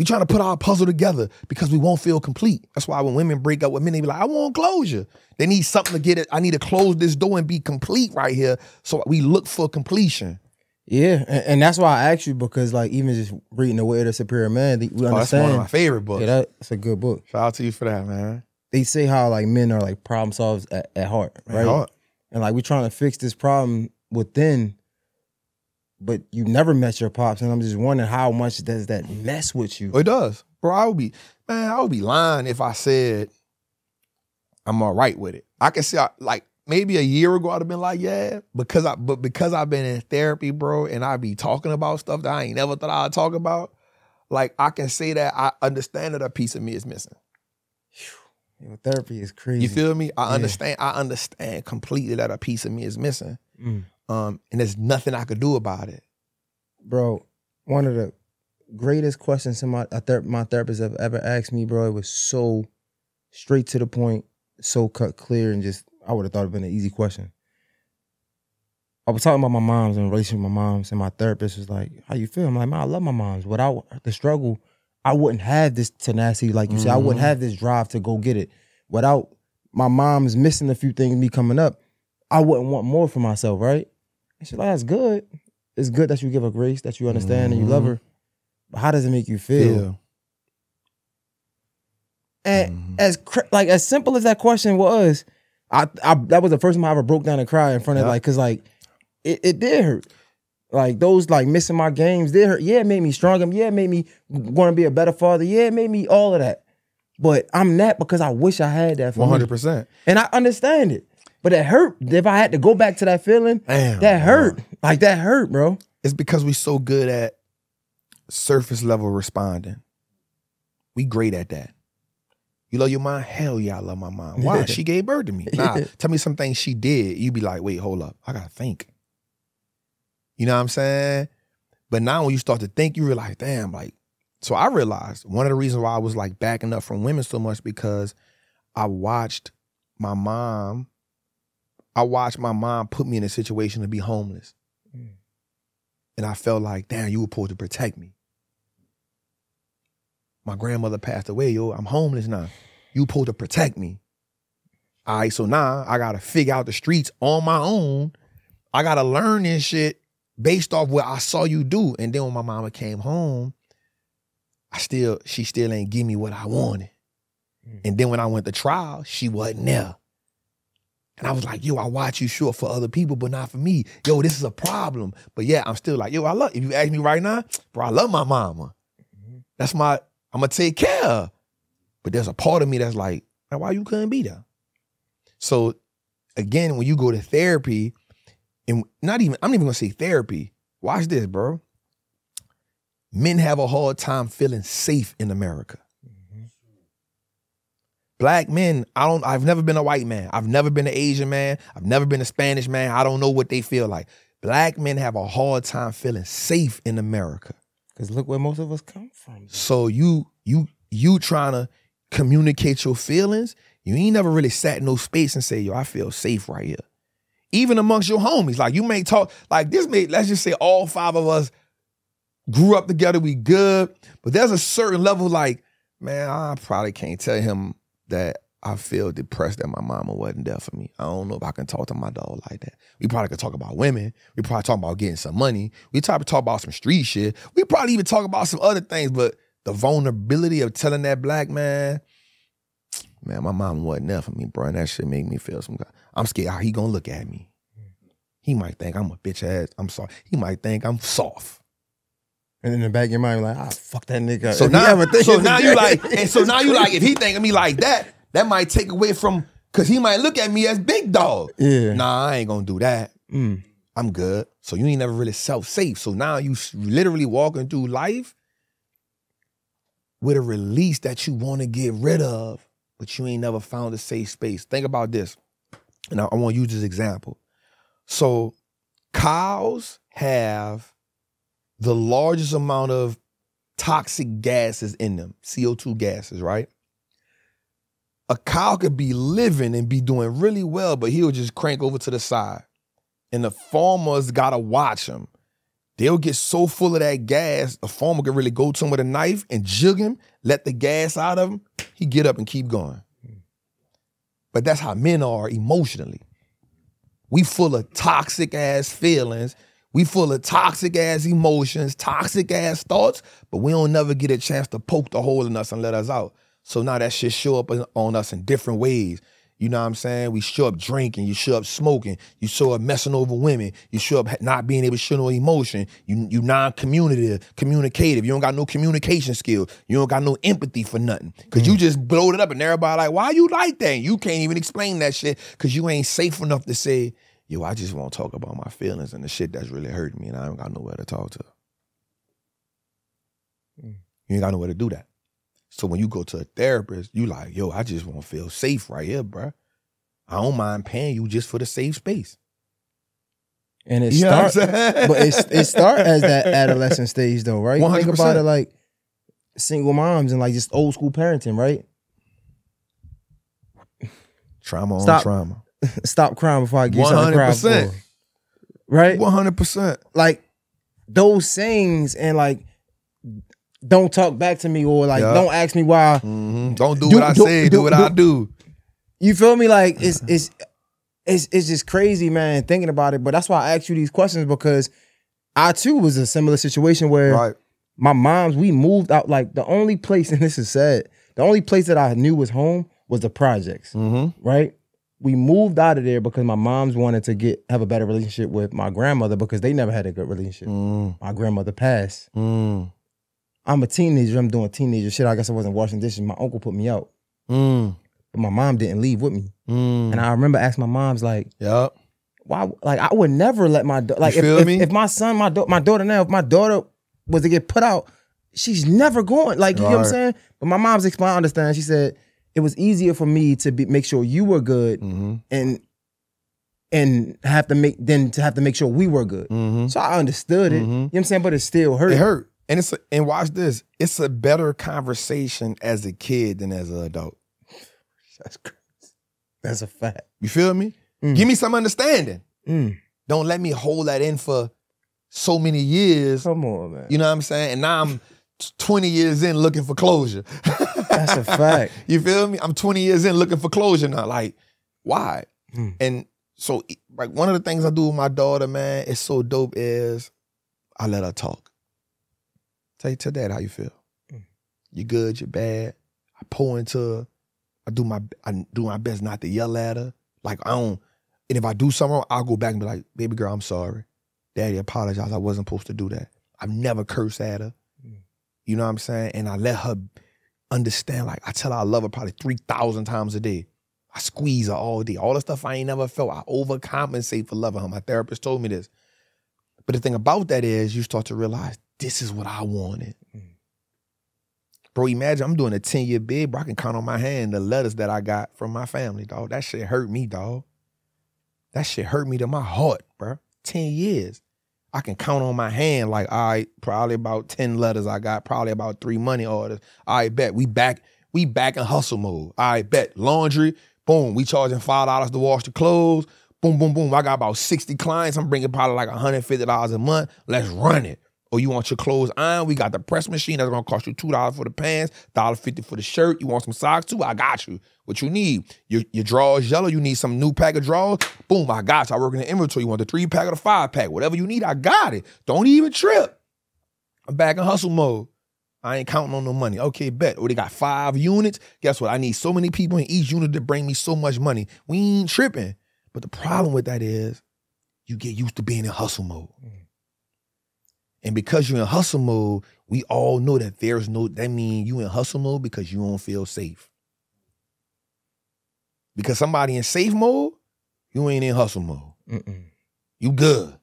We trying to put our puzzle together because we won't feel complete. That's why when women break up with men, they be like, I want closure. They need something to get it. I need to close this door and be complete right here. So we look for completion. Yeah, and, and that's why I asked you because like even just reading the way of the superior man, we Oh, that's one understand. of my favorite books. yeah, that's a good book. Shout out to you for that, man. They say how like men are like problem solvers at, at heart, right? Hard. And like we're trying to fix this problem within, but you never met your pops, and I'm just wondering how much does that mess with you? It does. Bro, I would be, man, I would be lying if I said I'm all right with it. I can see I, like maybe a year ago I'd have been like, yeah, because I but because I've been in therapy, bro, and I be talking about stuff that I ain't never thought I'd talk about. Like I can say that I understand that a piece of me is missing. Yo, therapy is crazy. You feel me? I Yeah. understand. I understand completely that a piece of me is missing. Mm. Um, and there's nothing I could do about it. bro? One of the greatest questions my ther- my therapist have ever asked me, bro. It was so straight to the point, so cut clear, and just I would have thought it been an easy question. I was talking about my moms and relationship with my moms, and my therapist was like, "How you feel?" I'm like, "Man, I love my moms. Without the struggle, I wouldn't have this tenacity, like you said. I wouldn't Mhm. have this drive to go get it. Without my mom's missing a few things, me coming up, I wouldn't want more for myself, right?" And she's like, "That's good. It's good that you give her grace, that you understand and you love Mhm. her. But how does it make you feel?" Feel. And Mhm. as cr- like as simple as that question was, I, I that was the first time I ever broke down and cried in front of Yeah. like, cause like it, it did hurt. Like those like missing my games did hurt. Yeah, it made me stronger. Yeah, it made me want to be a better father. Yeah, it made me all of that. But I'm that because I wish I had that for hundred percent. And I understand it. But it hurt. If I had to go back to that feeling, Damn. that hurt. Like that hurt, bro. It's because we so good at surface level responding. We great at that. You love your mom? Hell yeah, I love my mom. Why? she gave birth to me. Nah, tell me some things she did. You be like, wait, hold up. I gotta think. You know what I'm saying? But now when you start to think, you realize, damn, like, so I realized one of the reasons why I was like backing up from women so much because I watched my mom, I watched my mom put me in a situation to be homeless. Mm. And I felt like, damn, you were supposed to protect me. My grandmother passed away, yo. I'm homeless now. You supposed to protect me. All right, so now I gotta figure out the streets on my own. I gotta learn this shit based off what I saw you do. And then when my mama came home, I still, she still ain't give me what I wanted. Mm. And then when I went to trial, she wasn't there. And I was like, yo, I watch you short for other people, but not for me. Yo, this is a problem. But yeah, I'm still like, yo, I love, if you ask me right now, bro, I love my mama. That's my, I'm gonna take care of. But there's a part of me that's like, why you couldn't be there? So again, when you go to therapy, and not even, I'm not even gonna say therapy. Watch this, bro. Men have a hard time feeling safe in America. Black men, I don't, I've never been a white man. I've never been an Asian man. I've never been a Spanish man. I don't know what they feel like. Black men have a hard time feeling safe in America. Cause look where most of us come from. So you you you trying to communicate your feelings, you ain't never really sat in no space and say, yo, I feel safe right here. Even amongst your homies. Like you may talk, like this may, let's just say all five of us grew up together, we good. But there's a certain level, like, man, I probably can't tell him that I feel depressed that my mama wasn't there for me. I don't know if I can talk to my dog like that. We probably could talk about women. We probably talk about getting some money. We probably talk about some street shit. We probably even talk about some other things, but the vulnerability of telling that black man, man, my mom wasn't there for me, bro. And that shit make me feel some. I'm scared how he gonna look at me. He might think I'm a bitch ass. I'm sorry. He might think I'm soft. And in the back of your mind, you're like, ah, fuck that nigga. So If now, ever think so now you like, and so now you like, if he think of me like that, that might take away from, cause he might look at me as big dog. yeah. Nah, I ain't gonna do that. Mm. I'm good. So you ain't never really self safe. So now you literally walking through life with a release that you want to get rid of, but you ain't never found a safe space. Think about this. And I, I want to use this example. So cows have the largest amount of toxic gases in them, CO2 gases, right? A cow could be living and be doing really well, but he'll just crank over to the side. And the farmers gotta watch him. They'll get so full of that gas, a farmer could really go to him with a knife and jig him, let the gas out of him. He get up and keep going. But that's how men are emotionally. We full of toxic ass feelings. We full of toxic ass emotions, toxic ass thoughts, but we don't never get a chance to poke the hole in us and let us out. So now that shit show up on us in different ways. You know what I'm saying? We show up drinking, you show up smoking, you show up messing over women, you show up not being able to show no emotion, you you non-communicative, communicative, you don't got no communication skills, you don't got no empathy for nothing. Cause you mm. just blowed it up and everybody like, why you like that? You can't even explain that shit because you ain't safe enough to say, yo, I just want to talk about my feelings and the shit that's really hurting me and I don't got nowhere to talk to. Mm. You ain't got nowhere to do that. So when you go to a therapist, you like, yo, I just want to feel safe right here, bro. I don't mind paying you just for the safe space. And it You start, but it it start as that adolescent stage though, right? Think about 100%. it like single moms and like just old school parenting, right? trauma on trauma. Stop crying before I you something to cry for. Right? 100%. like those sayings and like don't talk back to me or like Yeah. don't ask me why Mhm. Don't do, Do- what I do- say, do, do- what I do. you feel me like it's it's it's it's just crazy man thinking about it but that's why I asked you these questions because I too was a similar situation where Right. my mom's we moved out like the only place and this is sad the only place that I knew was home was the projects Mm-hmm. right we moved out of there because my mom's wanted to get have a better relationship with my grandmother because they never had a good relationship Mm, my grandmother passed mm, I'm a teenager. I'm doing teenager shit. I guess I wasn't washing dishes. My uncle put me out, mm, but my mom didn't leave with me. mm. And I remember asking my mom's like, Yep. "Why? Like I would never let my da- like if, if, if my son, my da- my daughter now, if my daughter was to get put out, she's never going. Like you know what I'm saying? But my mom's explained. I understand. She said it was easier for me to be, make sure you were good Mm-hmm. and and have to make than to have to make sure we were good. Mm-hmm. So I understood it. You know what I'm saying? But it still hurt. It hurt. And it's a, and watch this. It's a better conversation as a kid than as an adult. That's crazy. That's a fact. You feel me? Mm. Give me some understanding. Mm. Don't let me hold that in for so many years. Come on, man. You know what I'm saying? And now I'm 20 years in looking for closure. That's a fact. You feel me? I'm 20 years in looking for closure now. Like, why? Hmm. And so, like, one of the things I do with my daughter, man, it's so dope is I let her talk. Tell, tell dad how you feel. Hmm. You good? You bad? I pour into her. I do my I do my best not to yell at her. Like I don't. And if I do something wrong, I'll go back and be like, "Baby girl, I'm sorry. Daddy, apologize. I wasn't supposed to do that. I've never cursed at her. Hmm. You know what I'm saying? And I let her understand. Like I tell her I love her probably three thousand times a day. I squeeze her all day. All the stuff I ain't never felt. I overcompensate for loving her. My therapist told me this. But the thing about that is you start to realize this is what I wanted. Mm. Bro, imagine I'm doing a 10 year bid, bro. I can count on my hand the letters that I got from my family, dog. That shit hurt me, dog. That shit hurt me to my heart, bro. 10 years. I can count on my hand, like, all right, probably about 10 letters I got, probably about three money orders. Right, bet. We back, we back in hustle mode. Right, bet. Laundry, boom. We charging $5 to wash the clothes. Boom, boom, boom. I got about 60 clients. I'm bringing probably like $150 a month. Let's run it. Or you want your clothes ironed? We got the press machine that's gonna cost you two dollars for the pants, $1.50 for the shirt. You want some socks too? I got you. What you need? Your your drawers yellow. You need some new pack of draws. Boom, I got you. I work in the inventory. You want the three pack or the five pack? Whatever you need, I got it. Don't even trip. I'm back in hustle mode. I ain't counting on no money. Okay, bet. Or they got five units. Guess what? I need so many people in each unit to bring me so much money. We ain't tripping. But the problem with that is you get used to being in hustle mode. Mm. And because you're in hustle mode, we all know that there's no, that means you in hustle mode because you don't feel safe. Because somebody in safe mode, you ain't in hustle mode. Mm-mm. You good.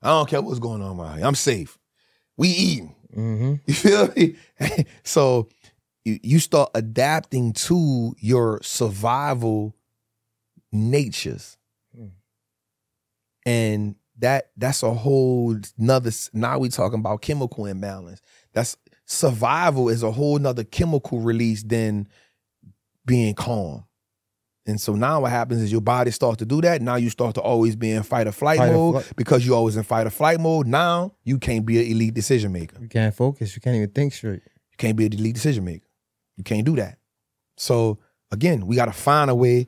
I don't care what's going on around here. I'm safe. We eating. Mm-hmm. You feel me? so you, start adapting to your survival natures. Hmm. And that that's a whole nother. Now we talking about chemical imbalance. That's survival is a whole nother chemical release than being calm. And so now what happens is your body starts to do that. Now you start to always be in fight or flight Fight or mode because you're always in fight or flight mode. Now you can't be an elite decision maker. You can't focus. You can't even think straight. You can't be a elite decision maker. You can't do that. So again, we got to find a way,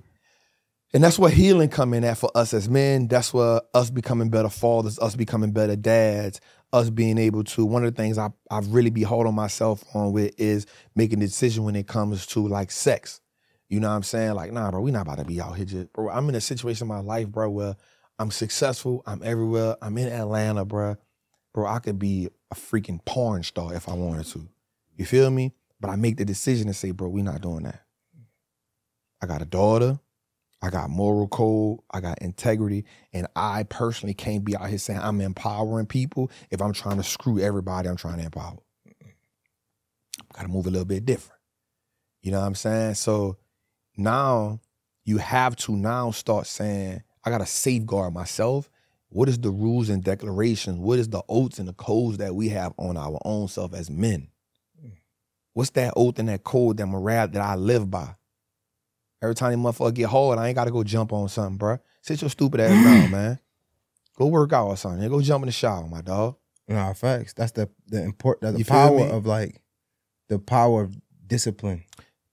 and that's where healing come in at for us as men. That's where us becoming better fathers, us becoming better dads, us being able to. One of the things I I really be holding myself on with is making a decision when it comes to like sex. You know what I'm saying? Like, nah, bro, we not about to be out here just, bro. I'm in a situation in my life, bro, where I'm successful. I'm everywhere. I'm in Atlanta, bro. Bro, I could be a freaking porn star if I wanted to. You feel me? But I make the decision to say, bro, we not doing that. I got a daughter. I got moral code. I got integrity. And I personally can't be out here saying I'm empowering people if I'm trying to screw everybody I'm trying to empower. Got to move a little bit different. You know what I'm saying? So now you have to now start saying, I got to safeguard myself. What is the rules and declarations? What is the oaths and the codes that we have on our own self as men? What's that oath and that code, that morale that I live by? Every time the motherfucker get hard, I ain't got to go jump on something, bruh. Sit your stupid ass down, man. Go work out or something. Go jump in the shower, my dog. Nah, facts. That's the the import the You feel power of like the power of discipline.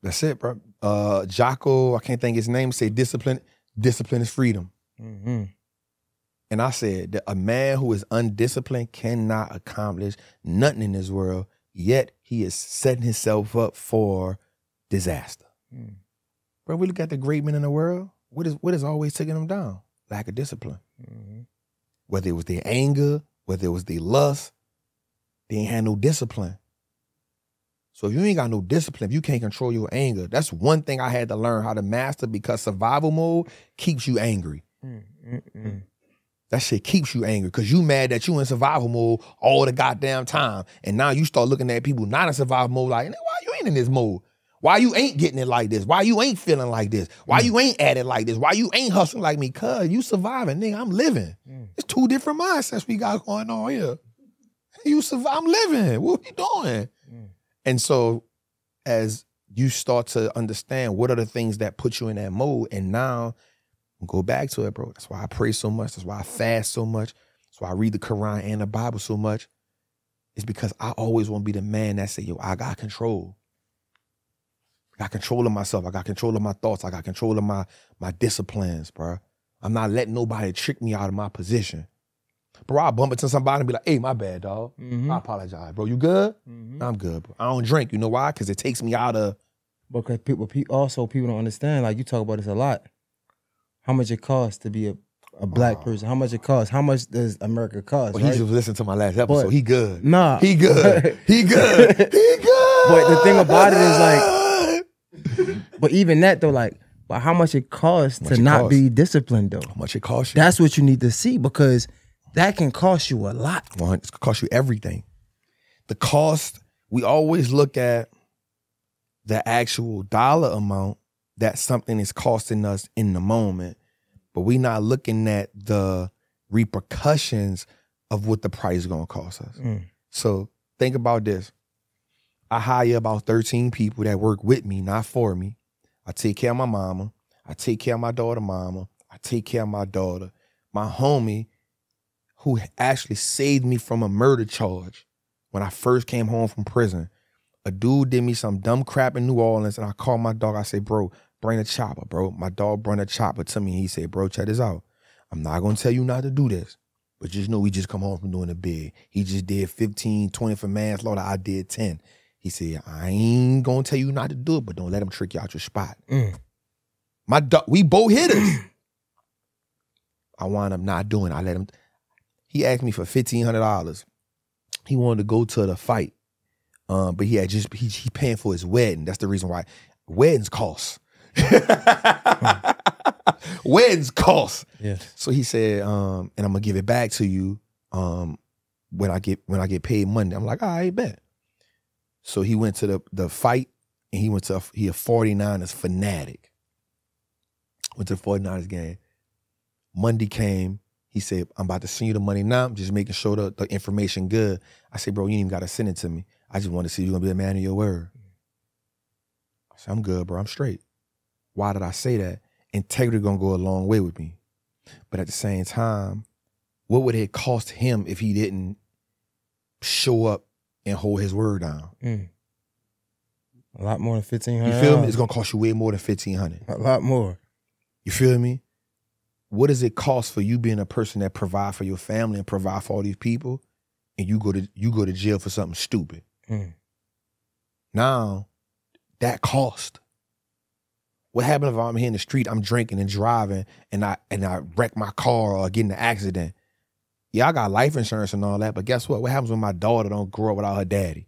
That's it, bro. Uh, Jocko, I can't think his name. Say discipline. Discipline is freedom. Mm-hmm. And I said that a man who is undisciplined cannot accomplish nothing in this world. Yet he is setting himself up for disaster. Mm. Bro, we look at the great men in the world. What is what is always taking them down? Lack of discipline. Mm-hmm. Whether it was their anger, whether it was their lust, they ain't had no discipline. So if you ain't got no discipline, if you can't control your anger, that's one thing I had to learn how to master because survival mode keeps you angry. Mm-mm. That shit keeps you angry because you mad that you in survival mode all the goddamn time. And now you start looking at people not in survival mode like, why you ain't in this mode? Why you ain't getting it like this? Why you ain't feeling like this? Why mm. you ain't at it like this? Why you ain't hustling like me? Cuz you surviving, nigga. I'm living. Mm. It's two different mindsets we got going on here. You survive, I'm living. What we doing? And so as you start to understand what are the things that put you in that mode, and now go back to it, bro. That's why I pray so much. That's why I fast so much. That's why I read the Quran and the Bible so much. It's because I always want to be the man that say, yo, I got control. I got control of myself. I got control of my thoughts. I got control of my my disciplines, bro. I'm not letting nobody trick me out of my position. Bro, I bump into somebody and be like, hey, my bad, dog. Mm-hmm. I apologize, bro. You good? Mhm. I'm good, bro. I don't drink. You know why? Because it takes me out of Because people, also people don't understand. Like you talk about this a lot. How much it costs to be a, a black person? How much it costs? How much does America cost? Well, he just listened to my last episode. But- he good. Nah, He good. He good. He good. But the thing about it is, like, But even that though, like, but how much it costs Much to it not cost. be disciplined though? how much it costs you? That's what you need to see because that can cost you a lot. Well, it's gonna cost you everything. The cost, we always look at the actual dollar amount that something is costing us in the moment, but we're not looking at the repercussions of what the price is gonna cost us. Mm. So think about this. I hire about 13 people that work with me, not for me. I take care of my mama. I take care of my daughter, mama. I take care of my daughter. My homie, who actually saved me from a murder charge when I first came home from prison. A dude did me some dumb crap in New Orleans, and I called my dog. I said, bro, bring a chopper, bro. My dog brought a chopper to me. He said, bro, check this out. I'm not gonna tell you not to do this. But just know we just come home from doing a bid. He just did 15, 20 for manslaughter. I did 10. He said, I ain't gonna tell you not to do it, but don't let him trick you out your spot. Mm. My dog, we both hitters. I wound up not doing. it. I let him. He asked me for fifteen hundred dollars. He wanted to go to the fight, um, but he had just he, he paying for his wedding. That's the reason why weddings cost. weddings cost. Yes. So he said, um, and I'm gonna give it back to you um, when I get when I get paid Monday. I'm like, all right, bet. So he went to the the fight and he went to a, he a 49ers fanatic. Went to the 49ers game. Monday came, He said, I'm about to send you the money now. I'm just making sure the, the information good. I said, bro, you ain't even gotta send it to me. I just want to see you gonna be a man of your word. I said, I'm good, bro. I'm straight. Why did I say that? Integrity gonna go a long way with me. But at the same time, what would it cost him if he didn't show up and hold his word down? Mm. A lot more than fifteen hundred. You feel me? It's gonna cost you way more than fifteen hundred. a lot more. You feel me? What does it cost for you being a person that provide for your family and provide for all these people, and you go to you go to jail for something stupid? Mm. Now, that cost. What happens if I'm here in the street, I'm drinking and driving, and I and I wreck my car or get in an accident? Yeah, I got life insurance and all that, but guess what? What happens when my daughter don't grow up without her daddy?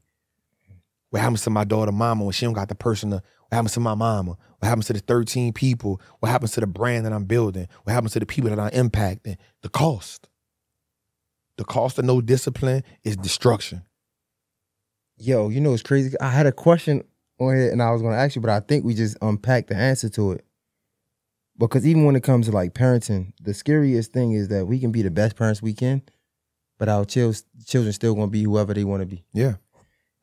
What happens to my daughter mama when she don't got the person to what happens to my mama? What happens to the 13 people? What happens to the brand that I'm building? What happens to the people that I'm impacting? The cost. The cost of no discipline is destruction. Yo, you know it's crazy? I had a question on here and I was gonna ask you, but I think we just unpacked the answer to it. Because even when it comes to like parenting, the scariest thing is that we can be the best parents we can, but our children still gonna be whoever they want to be. Yeah.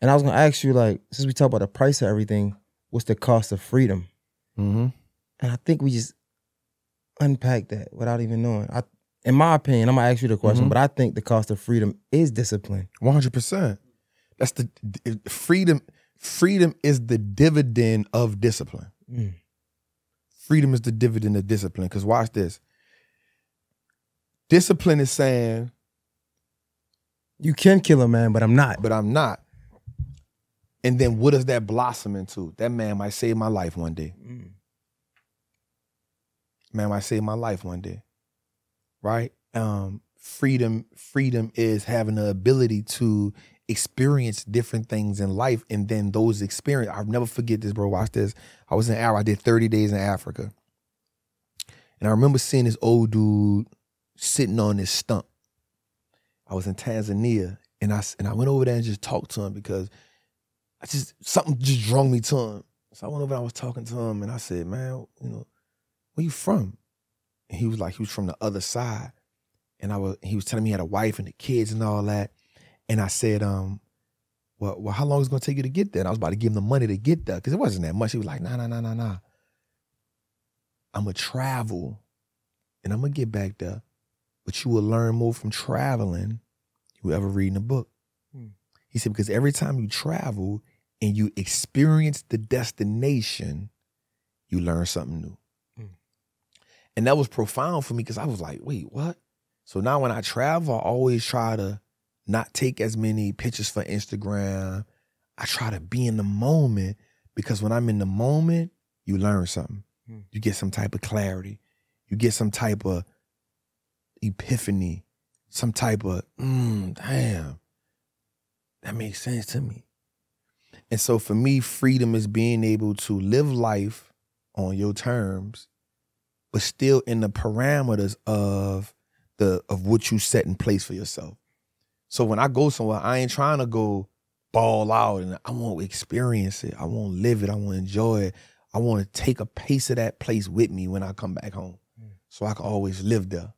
And I was gonna ask you, like, since we talk about the price of everything, what's the cost of freedom? Mm-hmm. And I think we just unpack that without even knowing. I, in my opinion, I'm gonna ask you the question, Mhm. but I think the cost of freedom is discipline. One hundred percent. That's the freedom. Freedom is the dividend of discipline. Mm. Freedom is the dividend of discipline. Because watch this. Discipline is saying, You can kill a man, but I'm not. but I'm not. And then what does that blossom into? That man might save my life one day. Mm. Man might save my life one day. Right? Um, freedom, freedom is having the ability to experience different things in life and then those experience I'll never forget this bro watch this I was in Africa I did 30 days in Africa and I remember seeing this old dude sitting on this stump I was in Tanzania and I and I went over there and just talked to him because I just something just drew me to him so I went over and I was talking to him and I said man you know where you from and he was like he was from the other side and I was he was telling me he had a wife and the kids and all that and I said, um, well, well, how long is it gonna take you to get there? And I was about to give him the money to get there because it wasn't that much. He was like, nah, nah, nah, nah, nah. I'm gonna travel and I'm gonna get back there, but you will learn more from traveling than you ever reading a book. Hmm. He said, because every time you travel and you experience the destination, you learn something new. Hmm. And that was profound for me because I was like, wait, what? So now when I travel, I always try to not take as many pictures for Instagram. I try to be in the moment because when I'm in the moment, you learn something. Hmm. You get some type of clarity. You get some type of epiphany, some type of, mm, damn, that makes sense to me. And so for me, freedom is being able to live life on your terms, but still in the parameters of the of what you set in place for yourself. So when I go somewhere, I ain't trying to go ball out and I want to experience it. I want to live it. I want to enjoy it. I want to take a piece of that place with me when I come back home. Mm. So I can always live there.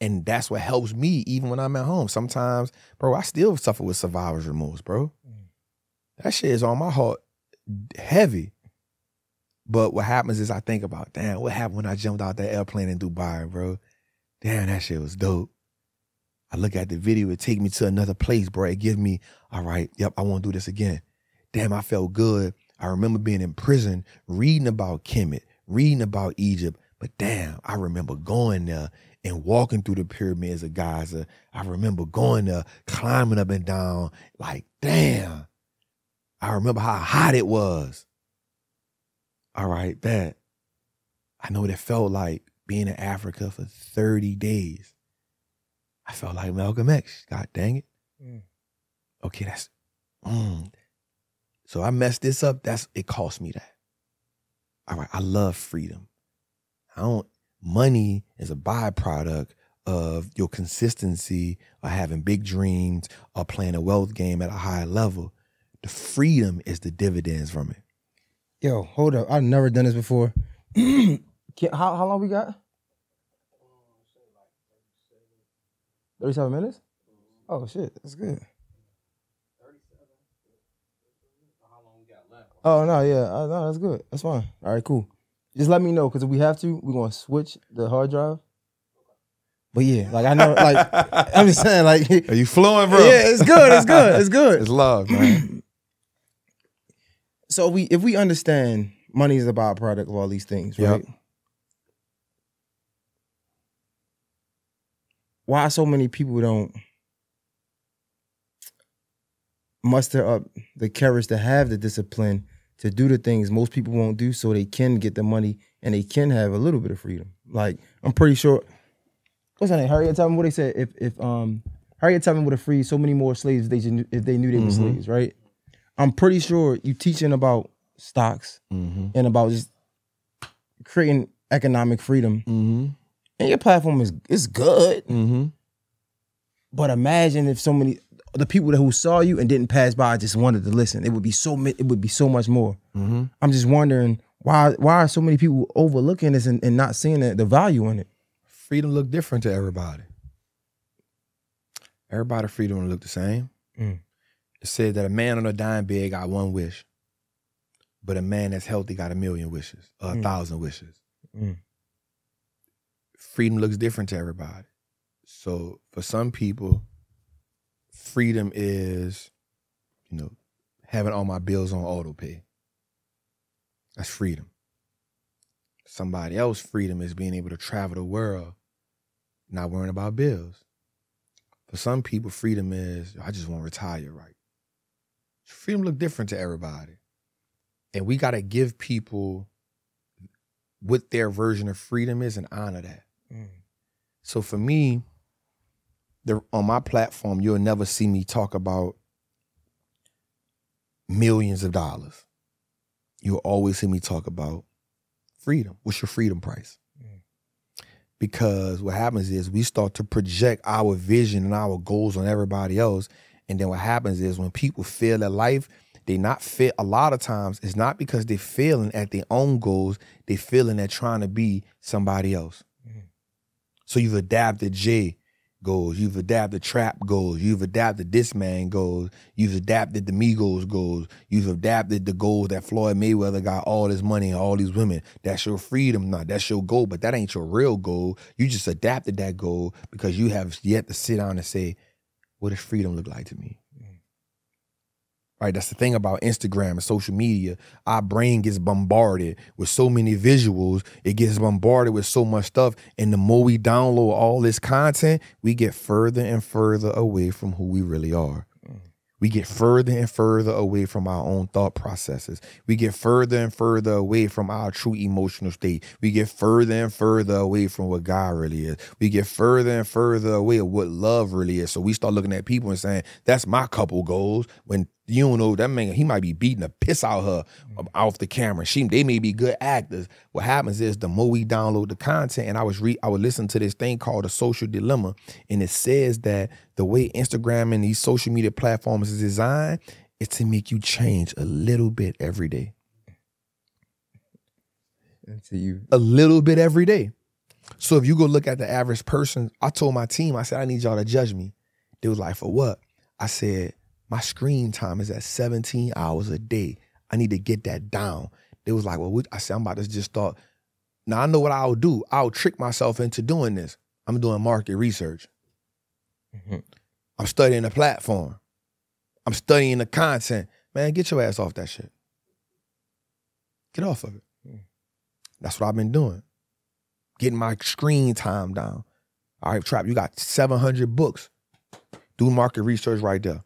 And that's what helps me even when I'm at home. Sometimes, bro, I still suffer with survivor's remorse, bro. That shit is on my heart heavy. But what happens is I think about, damn, what happened when I jumped out that airplane in Dubai, bro? Damn, that shit was dope. I look at the video, it take me to another place, bro. It give me, all right, yep, I want to do this again. Damn, I felt good. I remember being in prison, reading about Kemet, reading about Egypt. But damn, I remember going there and walking through the pyramids of Gaza. I remember going there, climbing up and down. Like, damn. I remember how hot it was. All right, that. I know what it felt like being in Africa for 30 days. I felt like Malcolm X. God dang it. Mm. Okay, that's mm. so I messed this up. That's it cost me that. All right, I love freedom. I don't money is a byproduct of your consistency or having big dreams or playing a wealth game at a high level. The freedom is the dividends from it. Yo, hold up. I've never done this before. Can- how how long we got? 37 minutes? Oh shit, that's good. Oh no, yeah, uh, no, that's good. That's fine. All right, cool. Just let me know because if we have to, we're gonna switch the hard drive. But yeah, like I know, like I'm just saying, like Are you flowing, bro? yeah, it's good, it's good, it's good. It's love, man. So we, if we understand money is a byproduct of all these things, Yep. right? Why so many people don't muster up the courage to have the discipline to do the things most people won't do so they can get the money and they can have a little bit of freedom. Like I'm pretty sure what's her name? Harriet Tubman, what they said, if if um Harriet Tubman would have freed so many more slaves if they just, if they knew they were slaves, right? I'm pretty sure you're teaching about stocks Mm-hmm. and about just creating economic freedom. Mm-hmm. And your platform is is good. Mm-hmm. But imagine if so many the people who saw you and didn't pass by just wanted to listen. It would be so it would be so much more. Mm-hmm. I'm just wondering why why are so many people overlooking this and, and not seeing the, the value in it? Freedom look different to everybody. Everybody freedom look the same. Mm. It said that a man on a dying bed got one wish, but a man that's healthy got a million wishes, or a Mm. thousand wishes. Mm. Freedom looks different to everybody. So for some people, freedom is, you know, having all my bills on auto pay. That's freedom. Somebody else freedom is being able to travel the world, not worrying about bills. For some people, freedom is I just want to retire right. Freedom look different to everybody. And we gotta give people what their version of freedom is and honor that. Mm. So for me, the, on my platform, you'll never see me talk about millions of dollars. You'll always see me talk about freedom. What's your freedom price? Mm. Because what happens is we start to project our vision and our goals on everybody else. And then what happens is when people fail at life, they not fit a lot of times it's not because they're failing at their own goals, they're failing at trying to be somebody else. Mm-hmm. So you've adapted Jay goals, you've adapted Trap goals, you've adapted this man goals, you've adapted the Migos goals, you've adapted the goals that Floyd Mayweather got all this money and all these women. That's your freedom, not that's your goal, but that ain't your real goal. You just adapted that goal because you have yet to sit down and say, what does freedom look like to me? Mm. Right, that's the thing about Instagram and social media. Our brain gets bombarded with so many visuals. It gets bombarded with so much stuff. And the more we download all this content, we get further and further away from who we really are. We get further and further away from our own thought processes. We get further and further away from our true emotional state. We get further and further away from what God really is. We get further and further away of what love really is. So we start looking at people and saying, that's my couple goals. When you don't know that man, he might be beating the piss out her mm. off the camera. She, they may be good actors. What happens is the more we download the content, and I was re, I would listen to this thing called the social dilemma, and it says that the way Instagram and these social media platforms is designed is to make you change a little bit every day, Until you a little bit every day. So if you go look at the average person, I told my team, I said, I need y'all to judge me. They was like, for what? I said, my screen time is at 17 hours a day. I need to get that down. They was like, well, we, I said, I'm about to just start. Now I know what I'll do. I'll trick myself into doing this. I'm doing market research. Mhm. I'm studying the platform. I'm studying the content. Man, get your ass off that shit. Get off of it. That's what I've been doing. Getting my screen time down. All right, Trap, you got 700 books. Do market research right there.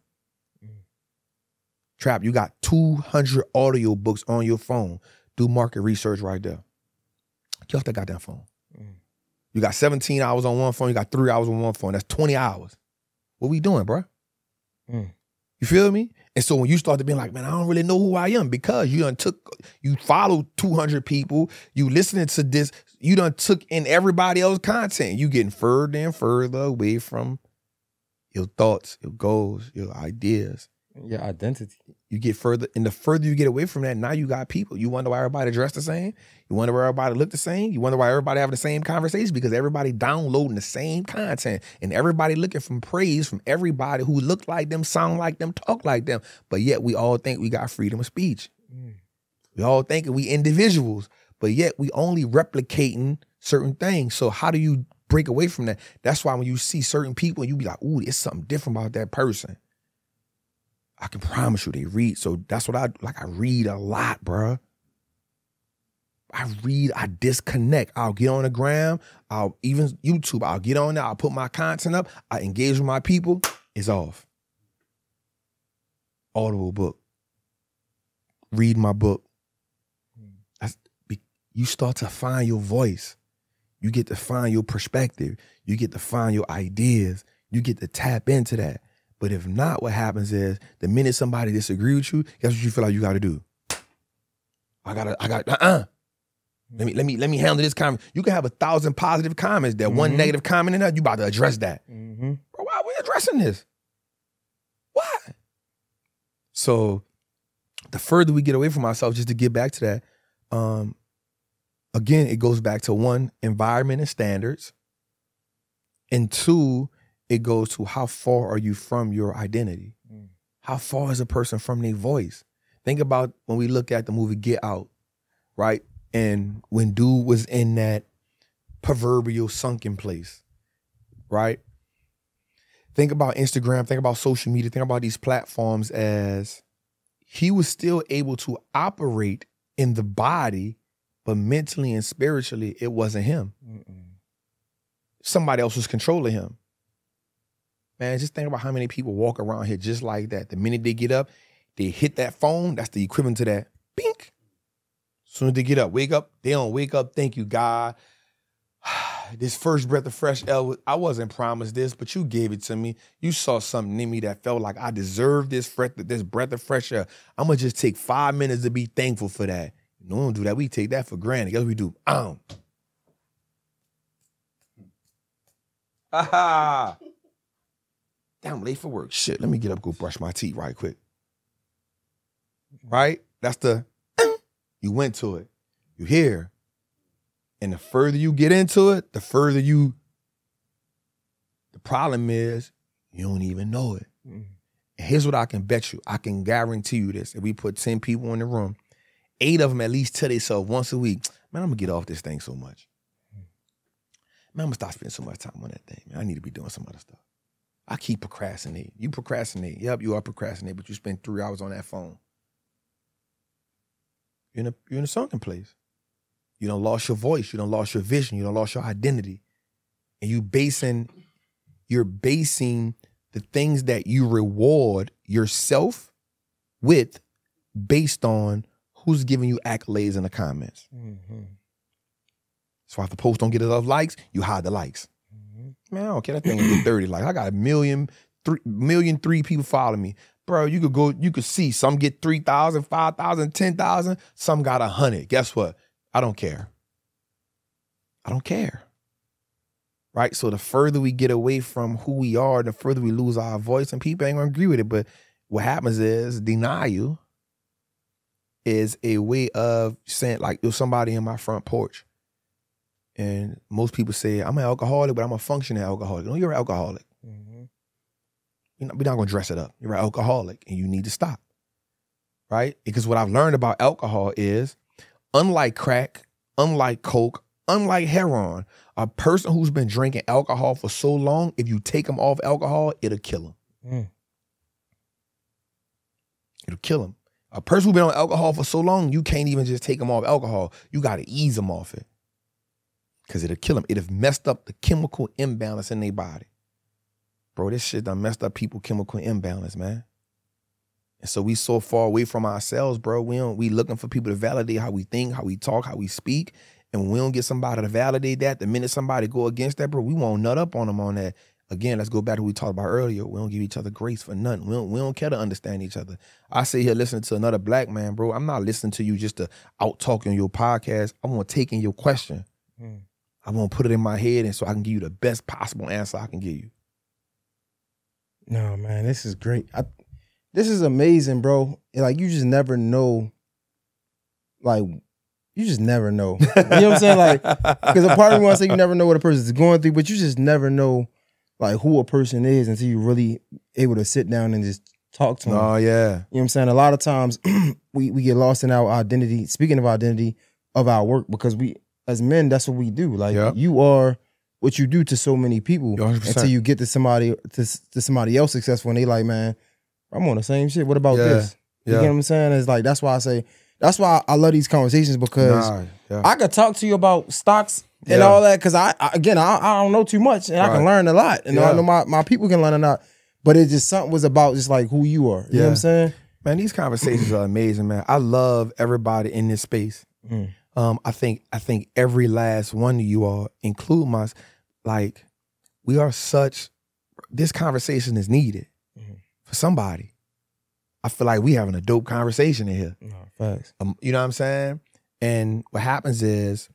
Trap, you got 200 audio books on your phone. Do market research right there. Get off that goddamn phone. Mm. You got 17 hours on one phone. You got three hours on one phone. That's 20 hours. What we doing, bro? Mm. You feel me? And so when you start to be like, man, I don't really know who I am because you done took, you followed 200 people, you listening to this, you done took in everybody else's content. You getting further and further away from your thoughts, your goals, your ideas. Your identity. You get further, and the further you get away from that, now you got people. You wonder why everybody dressed the same. You wonder why everybody look the same. You wonder why everybody having the same conversation because everybody downloading the same content and everybody looking from praise from everybody who look like them, sound like them, talk like them. But yet we all think we got freedom of speech. Mm. We all thinking we individuals, but yet we only replicating certain things. So how do you break away from that? That's why when you see certain people, you be like, "Ooh, there's something different about that person." I can promise you they read. So that's what I like. I read a lot, bruh. I read, I disconnect. I'll get on the gram, I'll even YouTube, I'll get on there, I'll put my content up, I engage with my people, it's off. Audible book. Read my book. That's, you start to find your voice. You get to find your perspective. You get to find your ideas. You get to tap into that. But if not, what happens is the minute somebody disagree with you, guess what you feel like you got to do? I gotta, I got, uh, uh Let me, let me, let me handle this comment. You can have a thousand positive comments. That one Mhm. negative comment in there, you about to address that. Mm-hmm. Bro, why are we addressing this? Why? So the further we get away from ourselves, just to get back to that, um, again, it goes back to one, environment and standards. And two, it goes to how far are you from your identity? Mm. How far is a person from their voice? Think about when we look at the movie Get Out, right? And when dude was in that proverbial sunken place, right? Think about Instagram, think about social media, think about these platforms as he was still able to operate in the body, but mentally and spiritually, it wasn't him. Somebody else was controlling him. Man, just think about how many people walk around here just like that. The minute they get up, they hit that phone. That's the equivalent to that. Bink. Soon as they get up, wake up, they don't wake up. Thank you, God. This first breath of fresh air, I wasn't promised this, but you gave it to me. You saw something in me that felt like I deserved this breath, this breath of fresh air. I'm gonna just take five minutes to be thankful for that. No one do that. We take that for granted. Guess what we do? Um. Aha. Damn, I'm late for work. Shit, let me get up, go brush my teeth right quick. Right? That's the you went to it. You here. And the further you get into it, the further you the problem is you don't even know it. Mhm. And here's what I can bet you. I can guarantee you this. If we put 10 people in the room, eight of them at least tell themselves once a week, man, I'm gonna get off this thing so much. Man, I'm gonna stop spending so much time on that thing. Man, I need to be doing some other stuff. I keep procrastinating. You procrastinate. Yep, you are procrastinating, but you spend three hours on that phone. You're in a you're in a sunken place. You don't lost your voice. You don't lost your vision. You don't lost your identity. And you basing, you're basing the things that you reward yourself with based on who's giving you accolades in the comments. Mm-hmm. So if the post don't get enough likes, you hide the likes. Man, I don't care. That thing get 30 Like I got a million, three million, three people following me. Bro, you could go, you could see some get 3,000, 5,000, 10,000. Some got a 100. Guess what? I don't care. I don't care. Right? So the further we get away from who we are, the further we lose our voice, and people ain't gonna agree with it. But what happens is denial is a way of saying, like, there's somebody in my front porch. And most people say, I'm an alcoholic, but I'm a functioning alcoholic. No, you're an alcoholic. Mm-hmm. You're not, we're not gonna dress it up. You're an alcoholic and you need to stop. Right? Because what I've learned about alcohol is unlike crack, unlike coke, unlike heroin, a person who's been drinking alcohol for so long, if you take them off alcohol, it'll kill them. Mm. It'll kill them. A person who's been on alcohol for so long, you can't even just take them off alcohol. You got to ease them off it. Because it'll kill them. It'll messed up the chemical imbalance in their body. Bro, this shit done messed up people chemical imbalance, man. And so we so far away from ourselves, bro. We don't we looking for people to validate how we think, how we talk, how we speak. And when we don't get somebody to validate that, the minute somebody go against that, bro, we won't nut up on them on that. Again, let's go back to what we talked about earlier. We don't give each other grace for nothing. We don't, we don't care to understand each other. I sit here listening to another black man, bro. I'm not listening to you just to out talk on your podcast. I want to take in your question. Mm. I want to put it in my head and so I can give you the best possible answer I can give you. No, man, this is great. I this is amazing, bro. Like you just never know. Like you just never know. You know what I'm saying? Like because a part of me wants to say you never know what a person is going through, but you just never know like who a person is until you really able to sit down and just talk to them. Oh yeah. You know what I'm saying? A lot of times we we get lost in our identity. Speaking of identity of our work, because we as men, that's what we do. Like Yep. you are what you do to so many people 100%. until you get to somebody to, to somebody else successful and they like, man, I'm on the same shit. What about Yeah. this? You Yeah. get what I'm saying? It's like that's why I say that's why I love these conversations because Nah, yeah. I could talk to you about stocks and all that because I, I again I, I don't know too much and I can learn a lot and. I know my, my people can learn a lot. But it just something was about just like who you are. You know what. I'm saying? Man, these conversations are amazing, man. I love everybody in this space. Mm. Um, I think I think every last one of you all, include my, like, we are such. This conversation is needed Mhm. for somebody. I feel like we having a dope conversation in here. No, facts. Um, you know what I'm saying? And what happens is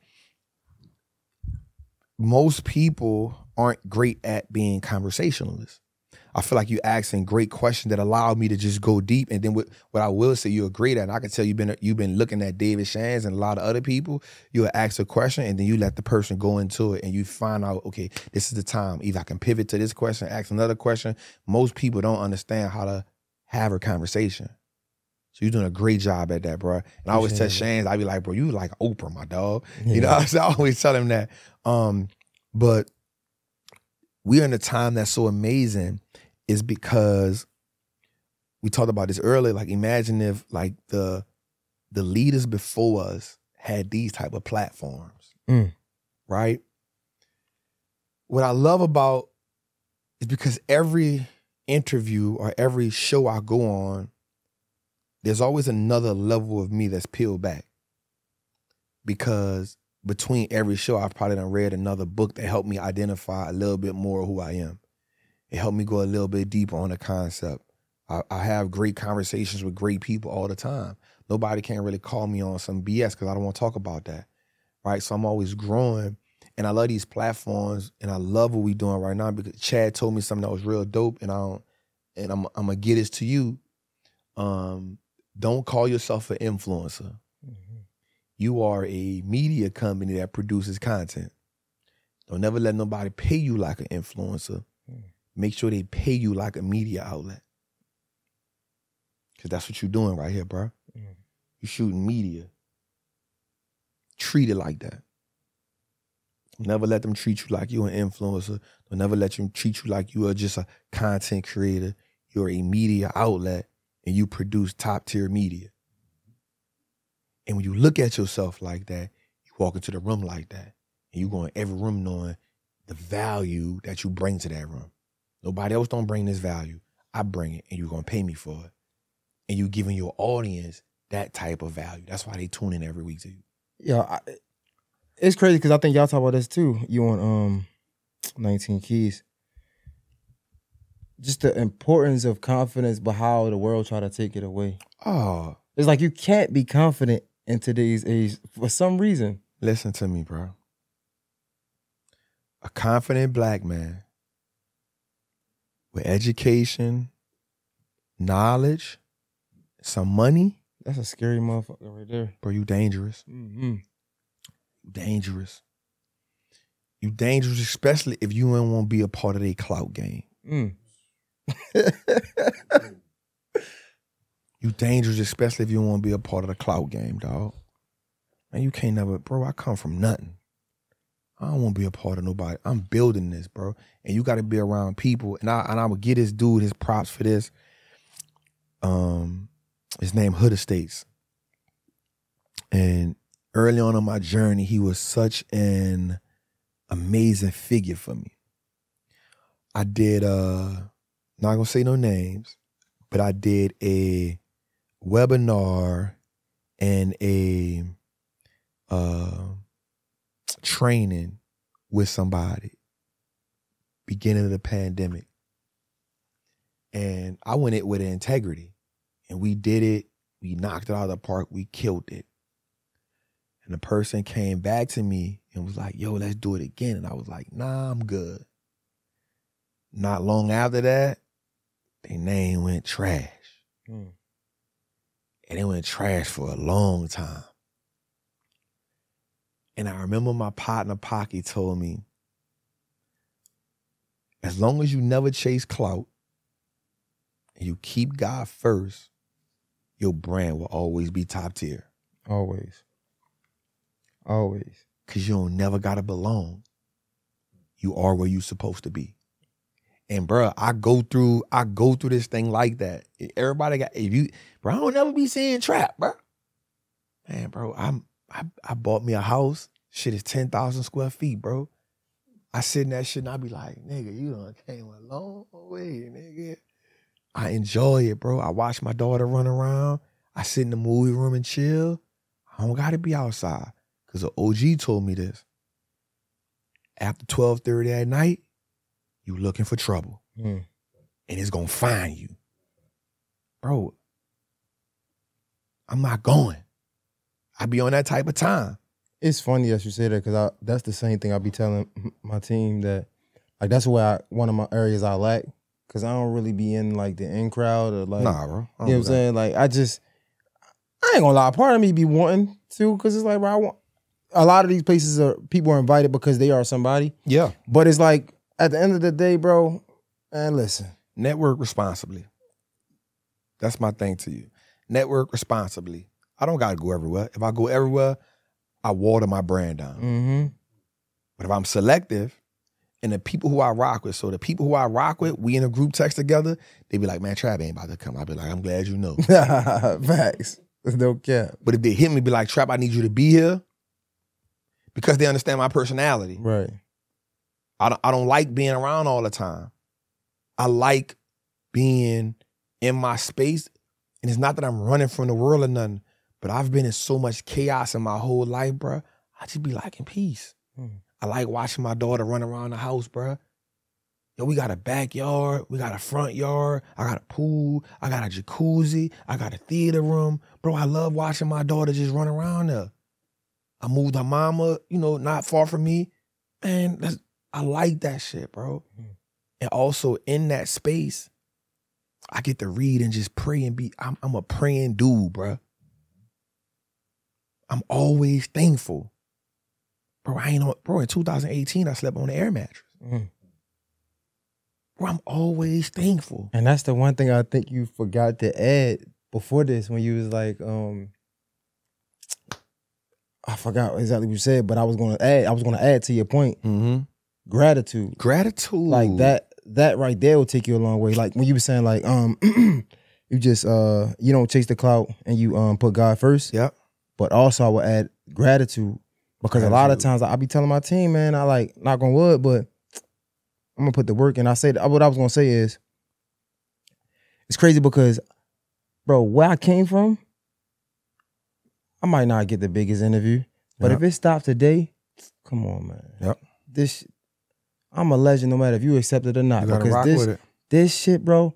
most people aren't great at being conversationalists. I feel like you asking great questions that allow me to just go deep. And then what, what I will say you're great at, and I can tell you've been you've been looking at David Shands and a lot of other people. You'll ask a question and then you let the person go into it and you find out, okay, this is the time. Either I can pivot to this question, ask another question. Most people don't understand how to have a conversation. So you're doing a great job at that, bro. And I always tell Shands, I be like, bro, you like Oprah, my dog. Yeah. You know, I always tell him that. Um, but we're in a time that's so amazing is because we talked about this earlier. Like, imagine if like the the leaders before us had these type of platforms, Mm. right? What I love about is because every interview or every show I go on, there's always another level of me that's peeled back. Because between every show, I've probably done read another book that helped me identify a little bit more who I am. It helped me go a little bit deeper on the concept. I, I have great conversations with great people all the time. Nobody can really call me on some BS because I don't want to talk about that. Right. So I'm always growing. And I love these platforms and I love what we're doing right now because Chad told me something that was real dope and I don't and I'm I'm gonna get this to you. Um, don't call yourself an influencer. You are a media company that produces content. Don't never let nobody pay you like an influencer. Make sure they pay you like a media outlet. Cause that's what you're doing right here, bro. Mhm. You're shooting media. Treat it like that. Never let them treat you like you're an influencer. Don't never let them treat you like you are just a content creator. You're a media outlet and you produce top tier media. And when you look at yourself like that, you walk into the room like that, and you go in every room knowing the value that you bring to that room. Nobody else don't bring this value. I bring it, and you're gonna pay me for it. And you're giving your audience that type of value. That's why they tune in every week to you. Yeah, I, it's crazy because I think y'all talk about this too. You on um, 19 keys. Just the importance of confidence, but how the world try to take it away. Oh, It's like you can't be confident in today's age for some reason. listen to me, bro. A confident black man with education, knowledge, some money, That's a scary motherfucker right there. bro, you dangerous. Mm-hmm. Dangerous. You dangerous, especially if you don't want to be a part of their clout game. Mm. You dangerous, especially if you want to be a part of the clout game, dog. And you can't never, bro. I come from nothing. I don't want to be a part of nobody. I'm building this, bro. And you got to be around people. And I and I would get this dude his props for this. Um, his name Hood Estates. And early on in my journey, he was such an amazing figure for me. I did uh not gonna say no names, but I did a webinar and a uh training with somebody beginning of the pandemic. And I went it with integrity. And we did it. We knocked it out of the park. We killed it. And the person came back to me and was like, yo, let's do it again. And I was like, nah, I'm good. Not long after that, their name went trash. Mm. And it went trash for a long time. And I remember my partner Pocky told me, as long as you never chase clout and you keep God first, your brand will always be top tier. Always. Always. Cause you don't never gotta belong. You are where you supposed to be. And bro, I go through, I go through this thing like that. Everybody got if you, bro, I don't never be saying trap, bro. Man, bro, I'm I, I bought me a house. Shit is ten thousand square feet, bro. I sit in that shit and I be like, nigga, you done came a long way, nigga. I enjoy it, bro. I watch my daughter run around. I sit in the movie room and chill. I don't gotta be outside. Cause the OG told me this. After 12:30 at night, you looking for trouble. Mm. And it's gonna find you. Bro, I'm not going. I be on that type of time. It's funny that you say that because I that's the same thing I be telling my team that like that's where I one of my areas I lack because I don't really be in like the in crowd or like nah, bro. I you know what I'm saying like I just I ain't gonna lie part of me be wanting to because it's like bro I want a lot of these places are people are invited because they are somebody Yeah. but it's like at the end of the day bro and listen Network responsibly. That's my thing to you. Network responsibly. I don't gotta go everywhere. If I go everywhere, I water my brand down. mm-hmm But if I'm selective and the people who I rock with, so the people who I rock with, we in a group text together, they be like, man, Trap ain't about to come. I'll be like, I'm glad you know. facts no cap but if they hit me, be like, Trap, I need you to be here because they understand my personality. right I don't, I don't like being around all the time. I like being in my space. And it's not that I'm running from the world or nothing, but I've been in so much chaos in my whole life, bruh. I just be like in peace. Hmm. I like watching my daughter run around the house, bruh. Yo, we got a backyard, we got a front yard, I got a pool, I got a jacuzzi, I got a theater room. Bro, I love watching my daughter just run around there. I moved her mama, you know, not far from me. Man, that's, I like that shit, bro. Mm. And also in that space, I get to read and just pray and be, I'm, I'm a praying dude, bro. I'm always thankful. Bro, I ain't on, bro, in 2018, I slept on the air mattress. Mm. Bro, I'm always thankful. And that's the one thing I think you forgot to add before this when you was like, um, I forgot exactly what you said, but I was gonna add, I was gonna add to your point, Mm-hmm. gratitude. Gratitude. Like that, that right there will take you a long way. Like when you were saying, like, um, you just uh you don't chase the clout and you um put God first. Yep. But also I would add gratitude. Because a lot of times I be telling my team, man, I like knock on wood, but I'm gonna put the work in. I say what I was gonna say is it's crazy because, bro, where I came from, I might not get the biggest interview, but Yep. if it stopped today, come on, man. Yep. This, I'm a legend no matter if you accept it or not. Because this, this shit, bro,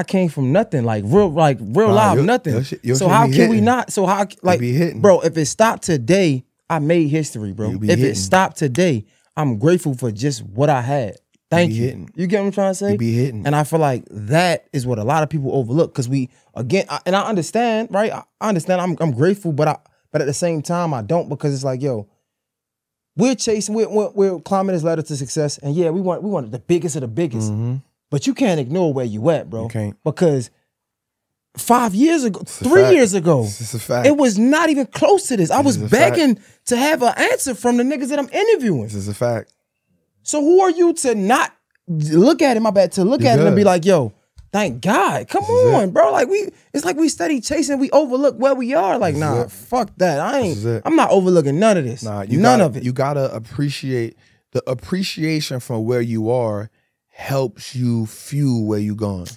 I came from nothing, like real, like real Nah, live, your- nothing. your shit- your so how can we not? So how, Like, bro, if it stopped today, I made history, bro. If be it stopped today, I'm grateful for just what I had. Thank you. hitting. You get what I'm trying to say? You be hitting. And I feel like that is what a lot of people overlook because we again, I, and I understand, right? I, I understand. I'm I'm grateful, but I but at the same time, I don't because it's like, yo, we're chasing, we're, we're, we're climbing this ladder to success, and yeah, we want we want the biggest of the biggest, Mhm. But you can't ignore where you at, bro. You can't. because five years ago, a three years ago, This is a fact. it was not even close to this. I was is a fact. begging to have an answer from the niggas that I'm interviewing. This is a fact. So who are you to not look at it? My bad. To look You at it and be like, yo, thank God. Come is on, bro. Like we, it's like we steady chasing. We overlook where we are. Like, This nah, fuck that. I ain't. I'm not overlooking none of this. Nah, you none gotta, of it. You gotta appreciate the appreciation from where you are helps you fuel where you're going.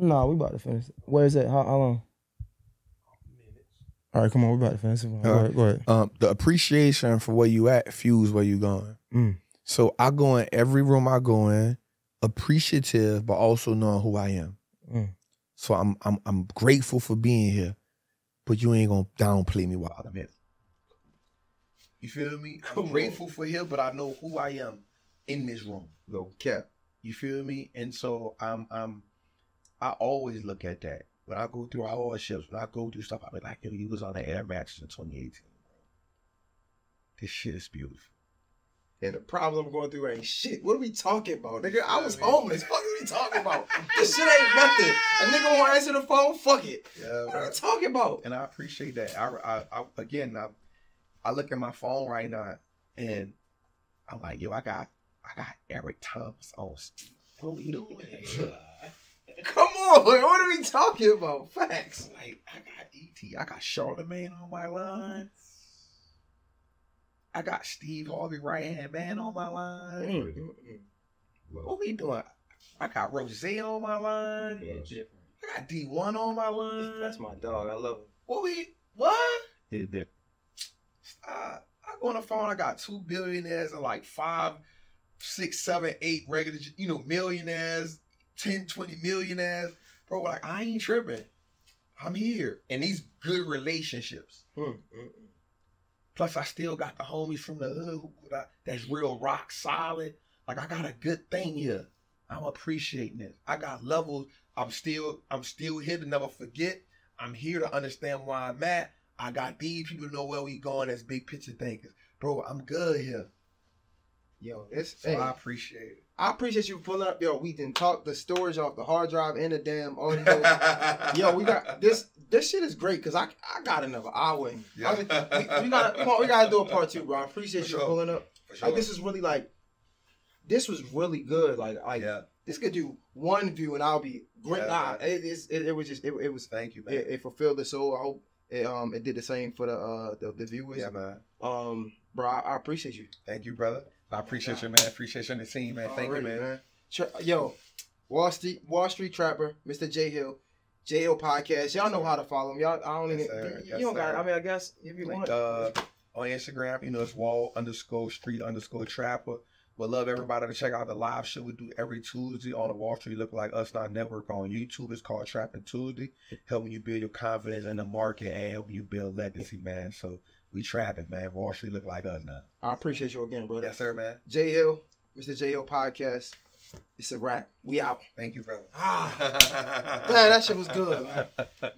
nah, we about to finish. Where is it? How, how long? All right, come on. We about to finish. Go All ahead. Go ahead. Um, the appreciation for where you at fuels where you going. Mm. So I go in every room I go in, appreciative, but also knowing who I am. Mm. So I'm I'm I'm grateful for being here, but you ain't gonna downplay me while I'm here. You feel me? I'm grateful for him, but I know who I am in this room. Yo, cap. You feel me? And so I'm I'm I always look at that. When I go through our hardships, when I go through stuff, I be like, yo, you was on the Air Max in 2018. This shit is beautiful. And the problems I'm going through ain't shit. What are we talking about, nigga? I was homeless. Fuck are we talking about? this shit ain't nothing. A nigga won't answer the phone. Fuck it. Yeah, What are we talking about? and I appreciate that. I, I, I again, I, I look at my phone right now, and I'm like, yo, I got, I got Eric Thomas on. What we doing? Come on. What are we talking about? Facts. like, I got ET, I got Charlemagne on my line. I got Steve Harvey right hand man on my line. Mm-hmm. What are we doing? I got Rose on my line. I got D1 on my line. That's my dog. I love him. What we what? I go on the phone. I got two billionaires and like five, six, seven, eight regular, you know, millionaires, 10, 20 millionaires. Bro, like I ain't tripping. I'm here, and these good relationships. Mm, mm, mm. Plus, I still got the homies from the hood that's real rock solid. Like I got a good thing here. I'm appreciating this. I got levels. I'm still, I'm still here to never forget. I'm here to understand why I'm at. I got these people to know where we going as big picture thinkers. Bro, I'm good here. Yo, it's So hey, I appreciate it. I appreciate you pulling up. Yo, we didn't talk the storage off the hard drive and the damn audio. Yo, we got this. This shit is great because I I got another hour. in. I mean, we, we gotta come on, we gotta do a part two, bro. I appreciate For you sure. pulling up. For Like this is really like, this was really good. Like like yeah. this could do one view and I'll be great. Yeah, nah, it, it, it was just it, it was Thank you, man. it, it fulfilled the soul. I hope it um it did the same for the uh the, the viewers. yeah, man. Um, bro, I, I appreciate you. Thank you, brother. I appreciate you, man. Appreciate you on the team, man. Thank Already, you, man. Tra- yo, Wall Street Wall Street Trapper, Mr. Jay Hill, Jay Hill Podcast. Y'all know how to follow him. Y'all, I don't even. Yes, you don't got. I mean, I guess if you Like, want. uh, on Instagram, you know, it's wall underscore street underscore trapper. Would love everybody to check out the live show we do every Tuesday on the Wall Street Look Like Us Not Network on YouTube. It's called Trapping Tuesday, helping you build your confidence in the market and helping you build legacy, man. So we trapping, man. Wall Street Look Like Us now. I appreciate you again, brother. Yes, sir, man. Jay Hill, Mr. Jay Hill Podcast. It's a wrap. We out. Thank you, brother. Ah, man, that shit was good, man.